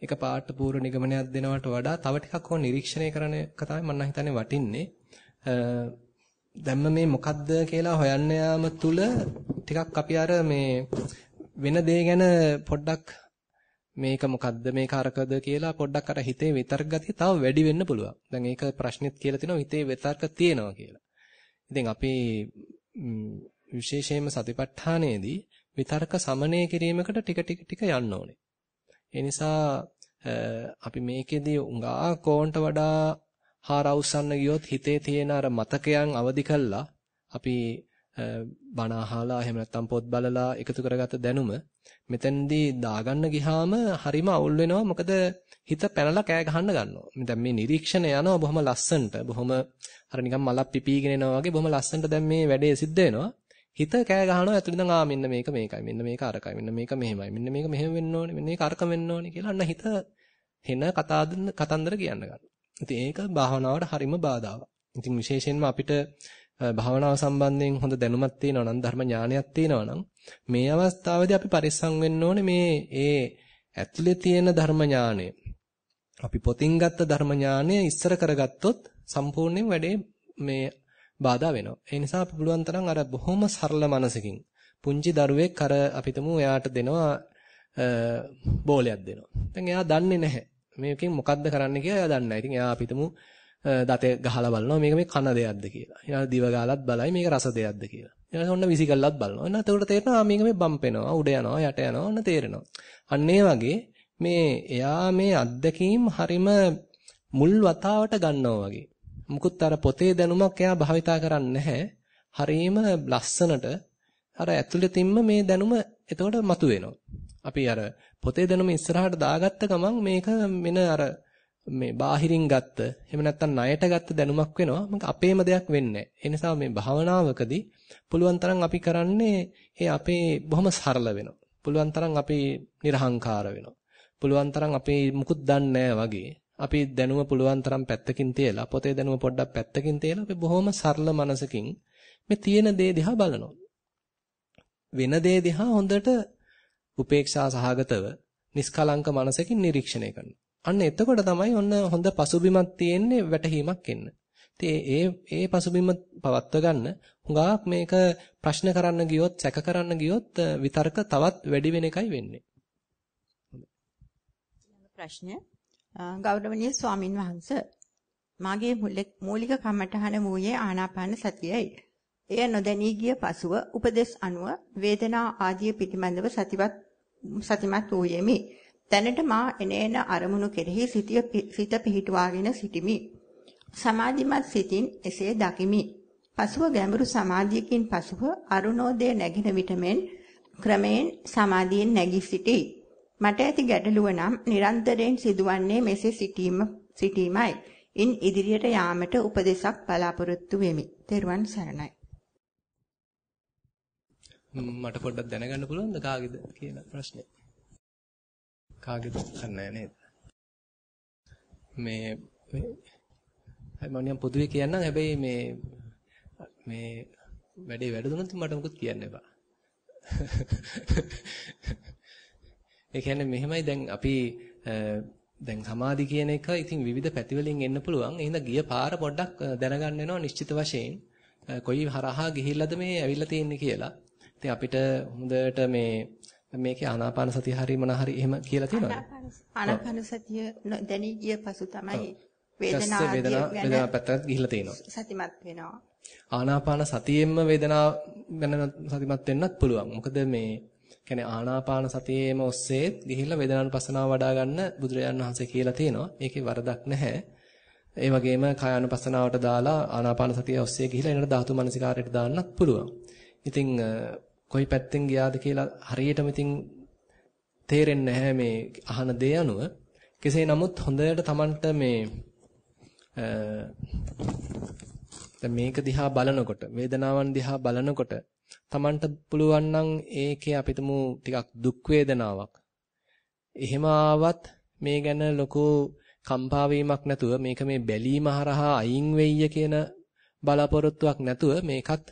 Speaker 1: එක පාට පූර්ව නිගමනයක් දෙනවට වඩා තව ටිකක් ඕන නිරීක්ෂණය කරන එක තමයි මම හිතන්නේ වටින්නේ. දැම්ම මේ මොකද්ද කියලා හොයන්න යාම තුල ටිකක් අපි අර මේ වෙන දේ ගැන පොඩ්ඩක් මේක මොකද්ද මේක අරකද කියලා පොඩ්ඩක් අර හිතේ විතර්ක ගතිය තව වැඩි වෙන්න පුළුවන්. දැන් ඒක ප්‍රශ්නෙත් කියලා තිනවා හිතේ විතර්ක තියෙනවා කියලා. ඉතින් අපි විශේෂයෙන්ම සතිපට්ඨානයේදී විතර්ක සමනය කිරීමකට ටික ටික ටික යන්න ඕනේ. ඒ නිසා අපි මේකෙදී උඟා කෝන්ට වඩා හාර අවසන්න ගියොත් හිතේ තියෙන අර මතකයන් අවදි කළා අපි බණ අහලා එහෙම නැත්නම් පොත් බලලා එකතු කරගත්ත දැනුම මෙතෙන්දී දාගන්න ගියාම හරිම අවුල් වෙනවා මොකද හිත පැනලා කෑ ගහන්න ගන්නවා. දැන් මේ නිරීක්ෂණය යනවා බොහොම ලස්සනට බොහොම අර නිකන් මලක් පිපීගෙන එනවා වගේ බොහොම ලස්සනට දැන් මේ වැඩේ සිද්ධ වෙනවා. හිත කෑ ගහනවා ඇතුළෙන් ආ මෙන්න මේක මේකයි මෙන්න මේක අරකයි මෙන්න මේක මෙහෙමයි මෙන්න මේක මෙහෙම වෙන්න ඕනේ මෙන්න මේක අරක වෙන්න ඕනේ කියලා අන්න හිත හෙන කතාන්දර කියන්න ගන්නවා. ඉතින් ඒක භාවනාවට හරිම බාධාවක්. ඉතින් විශේෂයෙන්ම අපිට භාවනාව සම්බන්ධයෙන් හොඳ දැනුමක් තියෙනවා නම් ධර්ම ඥානයක් තියෙනවා නම් මේ අවස්ථාවේදී අපි පරිස්සම් වෙන්න ඕනේ මේ ඒ ඇතුලේ තියෙන ධර්ම ඥානය. අපි පොතින් ගත්ත ධර්ම ඥානය ඉස්සර කරගත්තොත් සම්පූර්ණයෙන් වැඩේ මේ බාධා වෙනවා. ඒ නිසා අපි පුළුවන් තරම් අර බොහොම සරල මනසකින් පුංචි දරුවෙක් අර අපිටම එයාට දෙනවා බෝලයක් දෙනවා. දැන් එයා දන්නේ නැහැ. මේකෙන් මොකද්ද කරන්න කියලා එයා දන්නේ නැහැ. ඉතින් එයා අපිටම දතේ ගහලා බලනවා මේක මේ කන දෙයක්ද කියලා. ඊළඟ දිව ගාලත් බලයි මේක රස දෙයක්ද කියලා. ඊළඟ ඔන්න විසිකල්ලත් බලනවා. එන්න එතකොට තේරෙනවා මේක මේ බම්පෙනවා, උඩ යනවා, යට යනවා, ඔන්න තේරෙනවා. අන්න වගේ මේ එයා මේ අත්දැකීම් හරිම මුල් වතාවට ගන්නවා වගේ. මුකුත් අර පොතේ දැනුමක් එයා භාවිතා කරන්නේ නැහැ. හරීම ලස්සනට අර ඇතුළතින්ම මේ දැනුම එතකොට මතුවෙනවා. අපි අර පොතේ දැනුම ඉස්සරහට දාගත්ත ගමන් මේක මෙන අර මේ බාහිරින් ගත්ත එහෙම නැත්නම් ණයට ගත්ත දැනුමක් වෙනවා මොකද අපේම දෙයක් වෙන්නේ නැහැ. නිසා මේ භාවනාවකදී පුළුවන් තරම් අපි කරන්නේ ඒ අපේ බොහොම සරල වෙනවා. පුළුවන් තරම් අපි නිර්හංකාර වෙනවා. පුළුවන් තරම් අපි මුකුත් දන්නේ වගේ අපි දැනුම පුළුවන් තරම් පැත්තකින් තියලා පොතේ දැනුම පොඩ්ඩක් පැත්තකින් තියලා අපි බොහොම සරල මනසකින් මේ තියෙන දේ දිහා බලනවා. වෙන දේ දිහා හොඳට උපේක්ෂා සහගතව නිස්කලංක මනසකින් නිරීක්ෂණය කරනවා. අන්න එතකොට තමයි ඔන්න හොඳ පසුබිමක් තියෙන්නේ වැටහීමක් එන්න. ඒ ඒ පසුබිම පවත්ව ගන්න හුඟක් මේක ප්‍රශ්න කරන්න ගියොත් සැක කරන්න ගියොත් විතර්ක තවත් වැඩි වෙන එකයි වෙන්නේ.
Speaker 2: ප්‍රශ්න ගෞරවනීය ස්වාමින් වහන්සේ මාගේ මූලික කමඨහන වූයේ ආනාපාන සතියයි. එය නොදැනී ගිය පසුව උපදේශ අනුව වේදනා ආදී පිටිමන්දව සතිවත් සතිමත් වූයෙමි. දැනට මා එනේන අරමුණු කෙරෙහි සිත පිහිටුවාගෙන සිටිමි. සමාධිමත් සිතින් එසේ දකිමි. පසුව ගැඹුරු සමාධියකින් පසුව අරුණෝදය නැගින විටමෙන් ක්‍රමයෙන් සමාධියෙන් නැගී සිටී. මට ඇති ගැටලුව නම් නිරන්තරයෙන් සිදුවන්නේ මෙසේ සිටීම සිටීමයි. ඉන් ඉදිරියට යාමට උපදේශක් බලාපොරොත්තු වෙමි. තෙරුවන් සරණයි.
Speaker 1: මට පොඩ්ඩක් දැනගන්න පුළුවන්ද කාගේද කියලා ප්‍රශ්නේ. කාගේද දන්නේ නේද? මේ මම නිකන් පොදුවේ කියන්නම් හැබැයි මේ මේ වැඩේ වැඩ දුන්නොත් මට මොකුත් කියන්න එපා. ඒ කියන්නේ මෙහෙමයි දැන් අපි දැන් සමාධි කියන එක ඉතින් විවිධ පැතිවලින් එන්න පුළුවන්. එහෙනම් ගිය පාර පොඩ්ඩක් දැනගන්න වෙනවා නිශ්චිත වශයෙන්. කොයි හරහා ගිහිල්ලාද මේ ඇවිල්ලා තියෙන්නේ කියලා. ඉතින් අපිට හොඳට මේ මේකේ ආනාපාන සතිය හරි මොන හරි එහෙම කියලා තියෙනවද?
Speaker 2: ආනාපාන සතිය දැනී ගිය පසු තමයි වේදනාව
Speaker 1: වේදනාව පැත්තට ගිහිල්ලා තියෙනවා.
Speaker 2: සතිමත් වෙනවා.
Speaker 1: ආනාපාන සතියෙන්ම වේදනාව ගැන සතිමත් වෙන්නත් පුළුවන්. මොකද මේ කියන්නේ ආනාපාන සතියේම ඔස්සේ ගිහිල්ලා වේදනානුපස්සනාව වඩා ගන්න බුදුරජාණන් වහන්සේ කියලා තියෙනවා. ඒකේ වරදක් නැහැ. ඒ වගේම කායानुපස්සනාවට දාලා ආනාපාන සතිය ඔස්සේ ගිහිල්ලා එනට ධාතු මනසිකාරයට දාන්නත් පුළුවන්. ඉතින් කොයි පැත්තෙන් ගියාද කියලා හරියටම ඉතින් තේරෙන්නේ නැහැ මේ අහන දේ අනුව. කෙසේ නමුත් හොඳට Tamanට මේ දැන් මේක දිහා බලනකොට වේදනාවන් දිහා බලනකොට Tamanට පුළුවන් නම් ඒකේ අපිටම ටිකක් දුක් වේදනාවක්. එහෙම ආවත් මේ ගැන ලොකු කම්පා වීමක් නැතුව මේක මේ බැලීම හරහා අයින් වෙయ్య කියන බලාපොරොත්තුවක් නැතුව මේකත්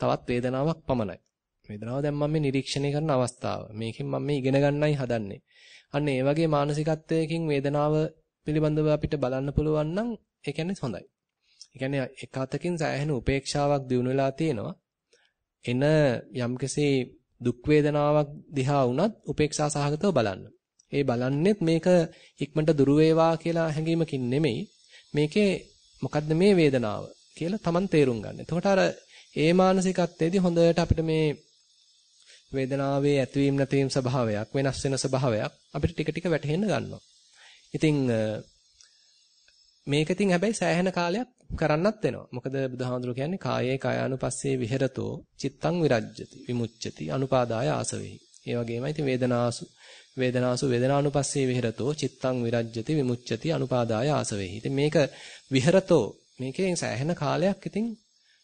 Speaker 1: තවත් වේදනාවක් පමණයි. වේදනාව දැන් මම මේ නිරීක්ෂණය කරන අවස්ථාව. මේකෙන් මම මේ ඉගෙන ගන්නයි හදන්නේ. අන්න ඒ වගේ මානසිකත්වයකින් වේදනාව පිළිබඳව අපිට බලන්න පුළුවන් නම් ඒ කියන්නේ හොඳයි. ඒ කියන්නේ එක අතකින් සෑහෙන උපේක්ෂාවක් දිනු වෙලා තියෙනවා. එන යම්කිසි දුක් වේදනාවක් දිහා වුණත් උපේක්ෂා සහගතව බලන්න. ඒ බලන්නෙත් මේක ඉක්මනට දුර වේවා කියලා හැඟීමකින් නෙමෙයි. මේකේ මොකද්ද මේ වේදනාව කියලා Taman තේරුම් ගන්න. එතකොට අර ඒ මානසිකත්වයේදී හොඳට අපිට මේ වේදනාවේ ඇතිවීම නැතිවීම ස්වභාවයක් වෙනස් වෙන ස්වභාවයක් අපිට ටික ටික වැටහෙන්න ගන්නවා. ඉතින් මේක ඉතින් හැබැයි සෑහෙන කාලයක් කරන්නත් වෙනවා. මොකද බුදුහාමුදුරු කියන්නේ කායේ කායානුපස්සේ විහෙරතෝ චිත්තං විරජ්‍යති විමුච්ඡති අනුපාදාය ආසවෙහි. ඒ වගේමයි ඉතින් වේදනාසු වේදනාසු වේදනානුපස්සේ විහෙරතෝ චිත්තං විරජ්‍යති විමුච්ඡති අනුපාදාය ආසවෙහි. ඉතින් මේක විහෙරතෝ මේකෙන් සෑහෙන කාලයක් ඉතින්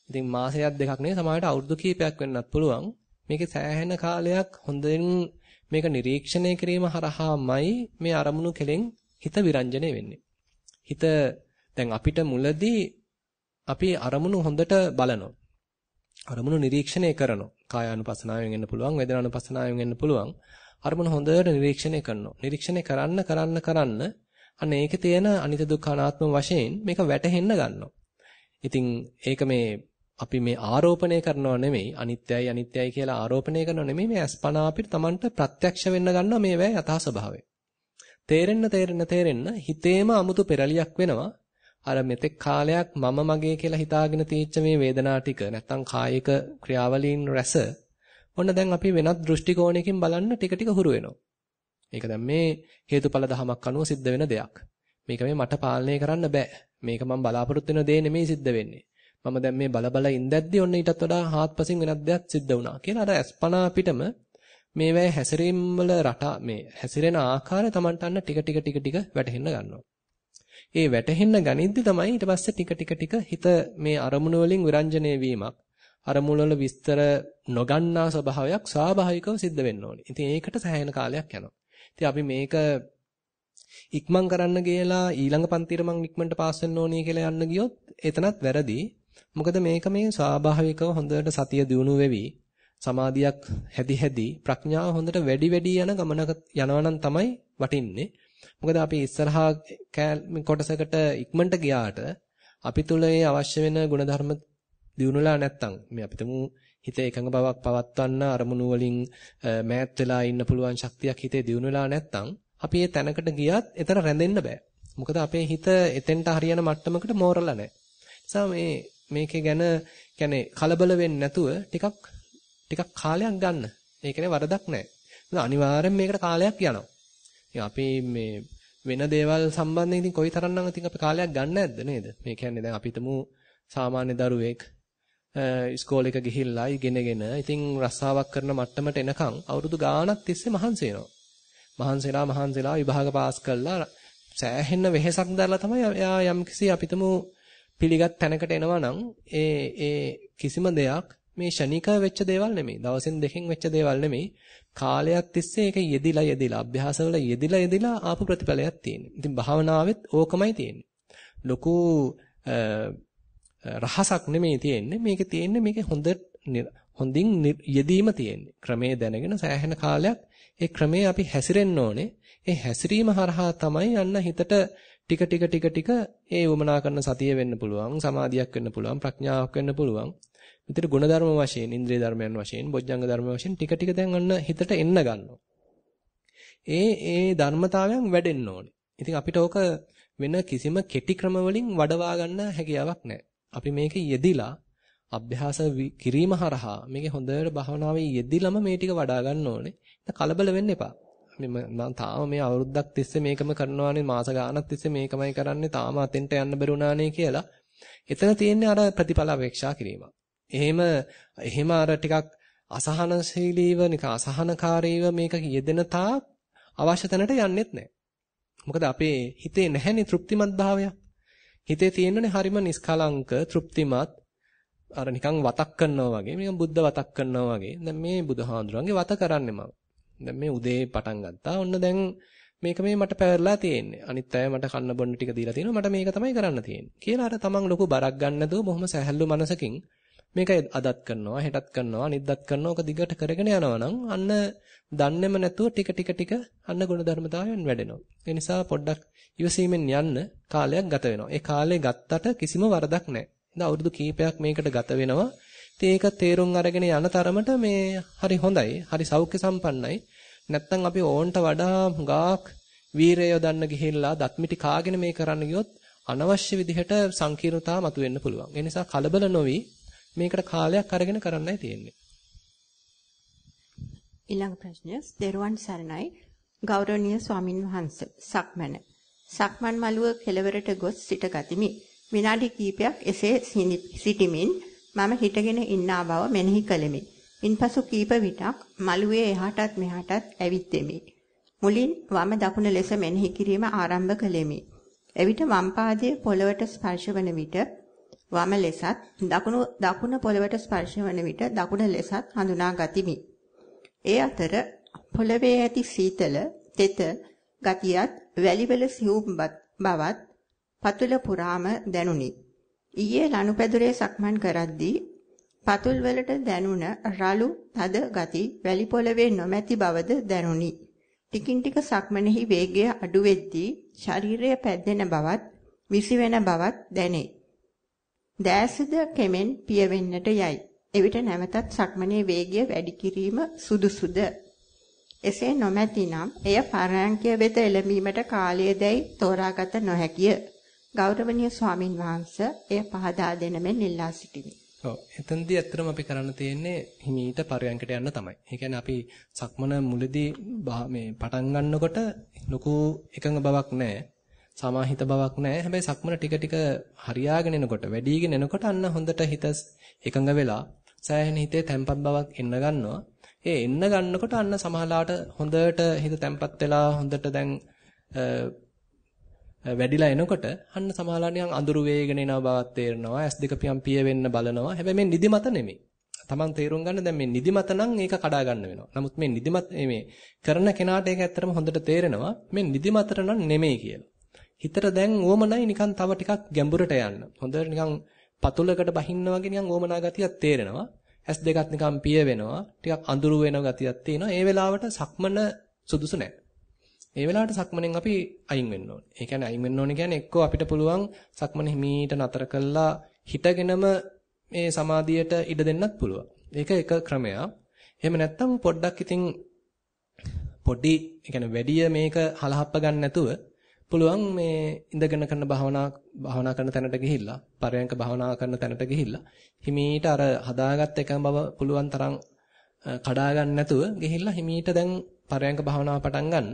Speaker 1: ඉතින් මාසයක් දෙකක් නෙවෙයි සමහරවිට අවුරුදු කිහිපයක් වෙන්නත් පුළුවන්. මේකේ සෑහෙන කාලයක් හොඳින් මේක නිරීක්ෂණය කිරීම හරහාමයි මේ අරමුණු කෙලෙන් හිත විරංජනේ වෙන්නේ. හිත දැන් අපිට මුලදී අපි අරමුණු හොඳට බලනවා. අරමුණු නිරීක්ෂණය කරනවා. කායානුපස්සනාවෙන් එන්න පුළුවන්, වේදනානුපස්සනාවෙන් එන්න පුළුවන්. අරමුණු හොඳට නිරීක්ෂණය කරනවා. නිරීක්ෂණය කරන්න කරන්න කරන්න අන්න ඒකේ තියෙන අනිත්‍ය දුක්ඛ අනාත්ම වශයෙන් මේක වැටහෙන්න ගන්නවා. ඉතින් ඒක මේ අපි මේ ආරෝපණය කරනව නෙමෙයි අනිත්‍යයි අනිත්‍යයි කියලා ආරෝපණය කරනව නෙමෙයි මේ අස්පනා අපිට Tamanට ප්‍රත්‍යක්ෂ වෙන්න ගන්නවා මේ වේ යථා ස්වභාවය. තේරෙන්න තේරෙන්න තේරෙන්න හිතේම 아무තු පෙරලියක් වෙනවා. අර මෙතෙක් කාලයක් මම මගේ කියලා හිතාගෙන තීච්ච මේ වේදනා ටික නැත්තම් කායික ක්‍රියාවලීන් රැස ඔන්න දැන් අපි වෙනත් දෘෂ්ටි කෝණයකින් බලන්න ටික ටික හුරු වෙනවා. ඒක දැන් මේ හේතුඵල ධමයක් අනුව සිද්ධ වෙන දෙයක්. මේක මේ මට පාලනය කරන්න බෑ. මේක මම බලාපොරොත්තු වෙන දේ නෙමෙයි සිද්ධ වෙන්නේ. මම දැන් මේ බලබල ඉඳද්දි ඔන්න ඊටත් වඩා හාත්පසින් වෙනත් දෙයක් සිද්ධ වුණා කියලා අර අස්පනා පිටම මේවැය හැසිරීම් වල රට මේ හැසිරෙන ආකාරය Tamanට අන්න ටික ටික ටික ටික වැටහෙන්න ගන්නවා. ඒ වැටහෙන්න ගනිද්දි තමයි ඊට පස්සේ ටික ටික ටික හිත මේ අරමුණු වලින් විරංජනේ වීමක් අරමුණු වල විස්තර නොගන්නා ස්වභාවයක් ස්වාභාවිකව සිද්ධ වෙන්න ඕනේ. ඉතින් ඒකට සෑහෙන කාලයක් යනවා. ඉතින් අපි මේක ඉක්මන් කරන්න ගියලා ඊළඟ පන්තියට මං ඉක්මනට පාස් වෙන්න ඕනේ කියලා යන්න ගියොත් එතනත් වැරදි. මොකද මේක මේ ස්වාභාවිකව හොඳට සතිය දියුණු වෙවි සමාධියක් හැදි හැදි ප්‍රඥාව හොඳට වැඩි වැඩි යන ගමනක යනවා නම් තමයි වටින්නේ. මොකද අපි ඉස්සරහා කොටසකට ඉක්මනට ගියාට අපි තුල ඒ අවශ්‍ය වෙන ಗುಣධර්ම දියුණුලා නැත්තම් මේ අපිටම හිත එකඟ බවක් පවත්වන්න අරමුණු වලින් මෑත් වෙලා ඉන්න පුළුවන් ශක්තියක් හිතේ දියුණුලා නැත්තම් අපි ඒ තැනකට ගියත් එතන රැඳෙන්න බෑ. මොකද අපේ හිත එතෙන්ට හරියන මට්ටමකට මෝරලා නැහැ. නිසා මේ මේකේ ගැන කියන්නේ කලබල වෙන්නේ නැතුව ටිකක් ටිකක් කාලයක් ගන්න. ඒකනේ වරදක් නැහැ. අනිවාර්යෙන් මේකට කාලයක් යනවා. ඉතින් අපි මේ වෙන දේවල් සම්බන්ධයෙන් ඉතින් කොයිතරම්නම් ඉතින් අපි කාලයක් ගන්න නැද්ද නේද? මේ කියන්නේ දැන් අපි හිතමු සාමාන්‍ය දරුවෙක් ඉස්කෝලේක ගිහිල්ලා ඉගෙනගෙන ඉතින් රස්සාවක් කරන මට්ටමට එනකන් අවුරුදු ගාණක් තිස්සේ මහන්සි වෙනවා. මහන්සිලා මහන්සිලා විභාග පාස් කළා සෑහෙන්න වෙහෙසක් දරලා තමයි එයා යම්කිසි අපිටම පිළිගත් තැනකට එනවා නම් ඒ ඒ කිසිම දෙයක් මේ ෂණික වෙච්ච දේවල් නෙමෙයි. දවසෙන් දෙකෙන් වෙච්ච දේවල් නෙමෙයි. කාලයක් තිස්සේ ඒක යෙදිලා යෙදිලා අභ්‍යාසවල යෙදිලා යෙදිලා ආපු ප්‍රතිඵලයක් තියෙනවා. ඉතින් භාවනාවෙත් ඕකමයි තියෙන්නේ. ලොකු රහසක් නෙමෙයි තියෙන්නේ. මේකේ තියෙන්නේ මේකේ හොඳ හොඳින් යෙදීම තියෙන්නේ. ක්‍රමයේ දැනගෙන සෑහෙන කාලයක් ඒ ක්‍රමයේ අපි හැසිරෙන්න ඕනේ. ඒ හැසිරීම හරහා තමයි යන්න හිතට ටික ටික ටික ටික ඒ වමනා කරන සතිය වෙන්න පුළුවන්, සමාධියක් වෙන්න පුළුවන්, ප්‍රඥාවක් වෙන්න පුළුවන්. විතර ගුණධර්ම වශයෙන්, ඉන්ද්‍රිය ධර්මයන් වශයෙන්, බොජ්ජංග ධර්ම වශයෙන් ටික ටික දැන් අන්න හිතට එන්න ගන්නවා. ඒ ඒ ධර්මතාවයන් වැඩෙන්න ඕනේ. ඉතින් අපිට ඕක වෙන කිසිම කෙටි ක්‍රම වලින් වඩවා ගන්න හැකියාවක් නැහැ. අපි මේක යෙදිලා අභ්‍යාස කිරීම හරහා මේකේ හොඳට භාවනාවේ යෙදිලම මේ ටික වඩා ගන්න ඕනේ. කලබල වෙන්න එපා. මම තාම මේ අවුරුද්දක් තිස්සේ මේකම කරනවානේ මාස ගාණක් තිස්සේ මේකමයි කරන්නේ තාම අතෙන්ට යන්න බැරුණානේ කියලා. එතන තියෙන්නේ අර ප්‍රතිඵල අපේක්ෂා කිරීම. එහෙම එහෙම අර ටිකක් අසහනශීලීව නික අසහනකාරීව මේක යෙදෙන තාක් අවශ්‍ය තැනට යන්නෙත් නැහැ. මොකද අපේ හිතේ නැහැනේ තෘප්තිමත් භාවය. හිතේ තියෙනනේ හරිම නිස්කලංක තෘප්තිමත් අර නිකන් වතක් කරනවා වගේ නිකන් බුද්ධ වතක් කරනවා වගේ. දැන් මේ බුදුහාඳුරන්ගේ වත කරන්නේ මම. දැන් මේ උදේ පටන් ගත්තා. ඔන්න දැන් මේක මේ මට පැවරලා තියෙන්නේ. අනිත් අය මට කන්න බොන්න ටික දීලා තියෙනවා. මට මේක තමයි කරන්න තියෙන්නේ. කියලා අර තමන් ලොකු බරක් ගන්න නැතුව බොහොම සැහැල්ලු මනසකින් මේක අදත් කරනවා, හෙටත් කරනවා, අනිද්දත් කරනවා. ඔක දිගට කරගෙන යනවා නම් අන්න දන්නේම නැතුව ටික ටික ටික අන්න ගුණ ධර්මතාවයන් වැඩෙනවා. ඒ නිසා පොඩ්ඩක් ඉවසීමෙන් යන්න කාලයක් ගත වෙනවා. ඒ කාලේ ගත්තට කිසිම වරදක් නැහැ. ඉතින් අවුරුදු කීපයක් මේකට ගත වෙනවා. ඉතින් ඒක තේරුම් අරගෙන යන තරමට මේ හරි හොඳයි. හරි සෞඛ්‍ය සම්පන්නයි. නැත්තම් අපි ඕන්ට වඩා හුඟක් වීරය යොදන්න ගිහිල්ලා දත්මිටි කාගෙන මේ කරන්න ගියොත් අනවශ්‍ය විදිහට සංකීර්ණතා මතුවෙන්න පුළුවන්. ඒ නිසා කලබල නොවි මේකට කාලයක් අරගෙන කරන්නයි තියෙන්නේ.
Speaker 2: ඊළඟ ප්‍රශ්නය දේරුවන් සරණයි ගෞරවනීය ස්වාමින් වහන්සේ සක්මන සක්මන් මළුව කෙළවරට ගොස් සිට ගතිමි විනාඩි කිහිපයක් එසේ සිටිමින් මම හිටගෙන ඉන්නා බව මෙනෙහි කළෙමි ඉන්පසු කීප විටක් මළුවේ එහාටත් මෙහාටත් ඇවිත්ෙමි. මුලින් වම දකුණ ලෙස මෙනෙහි කිරීම ආරම්භ කළෙමි. එවිට වම් පාදයේ පොළවට ස්පර්ශ වන විට වම ලෙසත් දකුණු දකුණ පොළවට ස්පර්ශ වන විට දකුණ ලෙසත් හඳුනා ගතිමි. ඒ අතර පොළවේ ඇති සීතල, තෙත ගතියත් වැලිවල සිවුම් බවත් පතුල පුරාම දැනුනි. ඊයේ ලනුපැදුරේ සක්මන් කරද්දී පතුල් වලට දැනුණ රළු තද ගති වැලි පොළවේ නොමැති බවද දැනුනි. ටිකින් ටික සක්මනේහි වේගය අඩු වෙද්දී ශරීරය පැද්දෙන බවත් විසිවෙන බවත් දැනේ. දැසද කෙමෙන් පියවෙන්නට යයි. එවිට නැවතත් සක්මනේ වේගය වැඩි කිරීම සුදුසුද? එසේ නොමැතිනම් එය පරයන්කය වෙත එළඹීමට කාලය දැයි තෝරාගත නොහැකිය. ගෞරවනීය ස්වාමින් වහන්සේ එය පහදා දෙන මෙන් ඉල්ලා සිටිමි.
Speaker 1: ඔව් එතනදී ඇත්තටම අපි කරන්න තියෙන්නේ හිමීට පරයන්කට යන්න තමයි. ඒ කියන්නේ අපි සක්මන මුලදී මේ පටන් ගන්නකොට ලොකු එකඟ බවක් නැහැ. සමාහිත බවක් නැහැ. හැබැයි සක්මන ටික ටික හරියාගෙන එනකොට, වැඩිගෙන එනකොට අන්න හොඳට හිත එකඟ වෙලා සෑහෙන හිතේ තැම්පත් බවක් එන්න ගන්නවා. ඒ එන්න ගන්නකොට අන්න සමහරලාට හොඳට හිත තැම්පත් වෙලා හොඳට දැන් වැඩිලා එනකොට අන්න සමහරවල් නිකන් අඳුරු වේගෙන එන බවක් තේරෙනවා. S2 පියම් පිය වෙන්න බලනවා. හැබැයි මේ නිදිමත නෙමෙයි. Taman තේරුම් ගන්න දැන් මේ නිදිමත නම් ඒක කඩා ගන්න වෙනවා. නමුත් මේ නිදිමත මේ කරන කෙනාට ඒක ඇත්තටම හොඳට තේරෙනවා මේ නිදිමතට නම් නෙමෙයි කියලා. හිතට දැන් ඕමනයි නිකන් තව ටිකක් ගැඹුරට යන්න. හොඳට නිකන් පතුලකට බහින්න වගේ නිකන් ඕමනා ගතියක් තේරෙනවා. ඇස් දෙකත් නිකන් පිය වෙනවා. ටිකක් අඳුරු වෙන ගතියක් තියෙනවා. ඒ වෙලාවට සක්මන සුදුසු නැහැ. ඒ වෙලාවට සක්මනෙන් අපි අයින් වෙන්න ඕනේ. ඒ කියන්නේ අයින් වෙන්න ඕනේ කියන්නේ එක්කෝ අපිට පුළුවන් සක්මන හිමීට නතර කළා හිටගෙනම මේ සමාධියට ඉඩ දෙන්නත් පුළුවන්. ඒක එක ක්‍රමයක්. එහෙම නැත්නම් පොඩ්ඩක් ඉතින් පොඩි ඒ කියන්නේ වැඩි මේක හලහප්ප ගන්න නැතුව පුළුවන් මේ ඉඳගෙන කරන භාවනා භාවනා කරන තැනට ගිහිල්ලා පරයන්ක භාවනා කරන තැනට ගිහිල්ලා හිමීට අර හදාගත්ත එකම බව පුළුවන් තරම් කඩා ගන්න නැතුව ගිහිල්ලා හිමීට දැන් පරයන්ක භාවනාව පටන් ගන්න.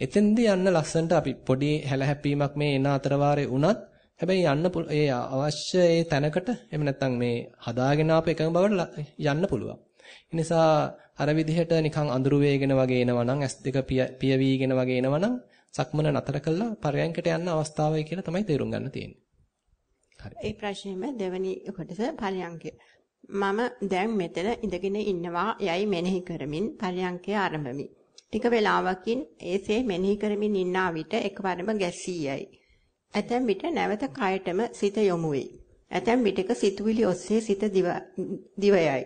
Speaker 1: එතෙන්දී යන්න ලස්සනට අපි පොඩි හැලහැප්පීමක් මේ එන අතර වාරේ වුණත් හැබැයි යන්න ඒ අවශ්‍ය ඒ තැනකට එහෙම නැත්නම් මේ හදාගෙන ආපු එකම බවට යන්න පුළුවන්. ඒ නිසා අර විදිහට නිකන් අඳුරු වේගෙන වගේ එනවා නම් S2 පිය වීගෙන වගේ එනවා නම් සක්මන නතර කළා පරයන්කට යන්න අවස්ථාවයි කියලා තමයි තේරුම් ගන්න තියෙන්නේ.
Speaker 2: හරි. ඒ ප්‍රශ්නේම දෙවැනි කොටස පරයන්කය. මම දැන් මෙතන ඉඳගෙන ඉන්නවා යයි මෙනෙහි කරමින් පරයන්කය ආරම්භමි. ටික වේලාවකින් ඒසේ මෙනෙහි කරමින් ඉන්නා විට එකවරම ගැසී යයි. ඇතැම් විට නැවත කයටම සිත යොමු වෙයි. ඇතැම් විටක සිතුවිලි ඔස්සේ සිත දිවයයි.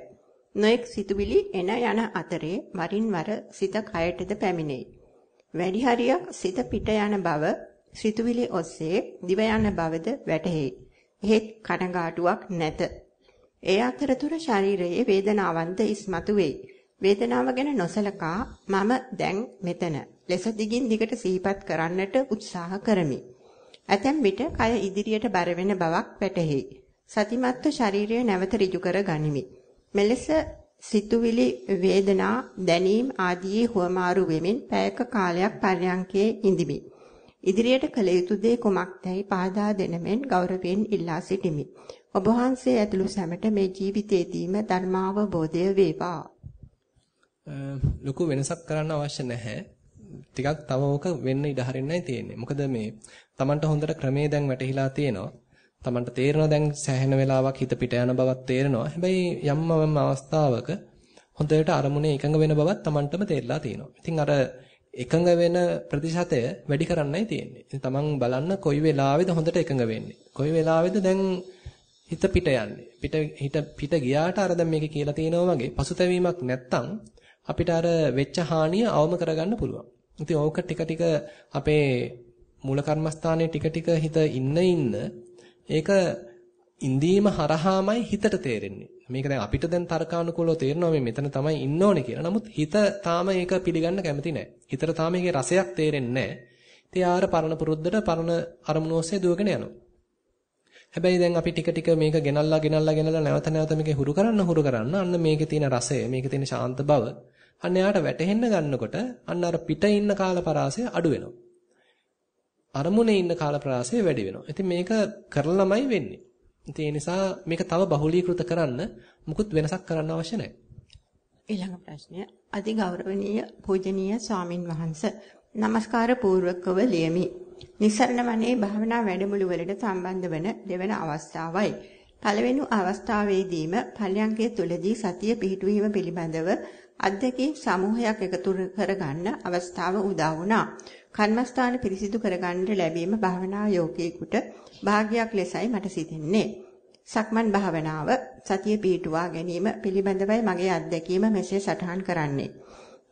Speaker 2: නොඑක් සිතුවිලි එන යන අතරේ වරින් වර සිත කයටද පැමිණෙයි. වැඩි හරියක් සිත පිට යන බව සිතුවිලි ඔස්සේ දිව යන බවද වැටහෙයි. එහෙත් කනගාටුවක් නැත. ඒ අතරතුර ශරීරයේ වේදනාවන්ද ඉස්මතු වෙයි. වේදනාව ගැන නොසලකා මම දැන් මෙතන ලෙස දිගින් දිගට සිහිපත් කරන්නට උත්සාහ කරමි. ඇතැම් විට කය ඉදිරියට බර වෙන බවක් වැටහෙයි. සතිමත්ව ශරීරය නැවත ඍජු කර ගනිමි. මෙලෙස සිතුවිලි වේදනා දැනීම් ආදී හුවමාරු වෙමින් පැයක කාලයක් පර්යංකයේ ඉඳිමි. ඉදිරියට කළ යුතු දේ කුමක්දයි පහදා දෙනමෙන් ගෞරවයෙන් ඉල්ලා සිටිමි. ඔබ වහන්සේ ඇතුළු සැමට මේ ජීවිතයේදීම ධර්මාවබෝධය වේවා.
Speaker 1: ලොකු වෙනසක් කරන්න අවශ්‍ය නැහැ. ටිකක් තව ඕක වෙන්න ඉඩ හරින්නයි තියෙන්නේ. මොකද මේ Tamanට හොඳට ක්‍රමේ දැන් වැටහිලා තියෙනවා. Tamanට තේරෙනවා දැන් සෑහෙන වෙලාවක් හිත පිට යන බවක් තේරෙනවා. හැබැයි යම්ම අවස්ථාවක හොඳට අරමුණේ එකඟ වෙන බවක් Tamanටම තේරලා තියෙනවා. ඉතින් අර එකඟ වෙන ප්‍රතිශතය වැඩි කරන්නයි තියෙන්නේ. ඉතින් Taman බලන්න කොයි වෙලාවෙද හොඳට එකඟ වෙන්නේ. කොයි වෙලාවෙද දැන් හිත පිට යන්නේ. පිට හිත පිට ගියාට අර දැන් මේකේ කියලා තියෙනවා වගේ පසුතැවීමක් නැත්තම් අපිට අර වෙච්ච හානිය අවම කරගන්න පුළුවන්. ඉතින් ඕක ටික ටික අපේ මූල කර්මස්ථානයේ ටික ටික හිත ඉන්න ඉන්න ඒක ඉන්දීම හරහාමයි හිතට තේරෙන්නේ. මේක දැන් අපිට දැන් තර්කානුකූලව තේරෙනවා මේ මෙතන තමයි ඉන්න ඕනේ කියලා. නමුත් හිත තාම ඒක පිළිගන්න කැමති නැහැ. හිතට තාම ඒකේ රසයක් තේරෙන්නේ නැහැ. ඉතින් ආර පරණ පුරුද්දට පරණ අරමුණු ඔස්සේ දුවගෙන යනවා. හැබැයි දැන් අපි ටික ටික මේක ගෙනල්ලා ගෙනල්ලා ගෙනල්ලා නැවත නැවත මේක හුරු කරන්න හුරු කරන්න අන්න මේකේ තියෙන රසය, මේකේ තියෙන ශාන්ත බව අන්න එයාට වැටෙහෙන්න ගන්නකොට අන්න අර පිට ඉන්න කාලපරාසය අඩු වෙනවා. අරමුණේ ඉන්න කාලපරාසය වැඩි වෙනවා. ඉතින් මේක කරලා ළමයි වෙන්නේ. ඉතින් ඒ නිසා මේක තව බහුලීකృత කරන්න මුකුත් වෙනසක් කරන්න අවශ්‍ය නැහැ.
Speaker 2: ඊළඟ ප්‍රශ්නය අති ගෞරවනීය පූජනීය ස්වාමින් වහන්සේ নমස්කාර පූර්වකව ලියමි. නිසරණ වනේ භාවනා වැඩමුළු වලට සම්බන්ධ වන දෙවන අවස්ථාවයි. පළවෙනි අවස්ථාවේදීම පල්‍යංකය තුලදී සතිය පිහිටුවීම පිළිබඳව අධ්‍යක්ෂ සමූහයක් එකතු කරගන්න අවස්ථාව උදා වුණා. කර්මස්ථාන පිරිසිදු කරගන්න ලැබීම භාවනා යෝගීකුට භාගයක් ලෙසයි මට සිතෙන්නේ. සක්මන් භාවනාව සතිය පිහිටුවා ගැනීම පිළිබඳවයි මගේ අත්දැකීම මෙසේ සටහන් කරන්නේ.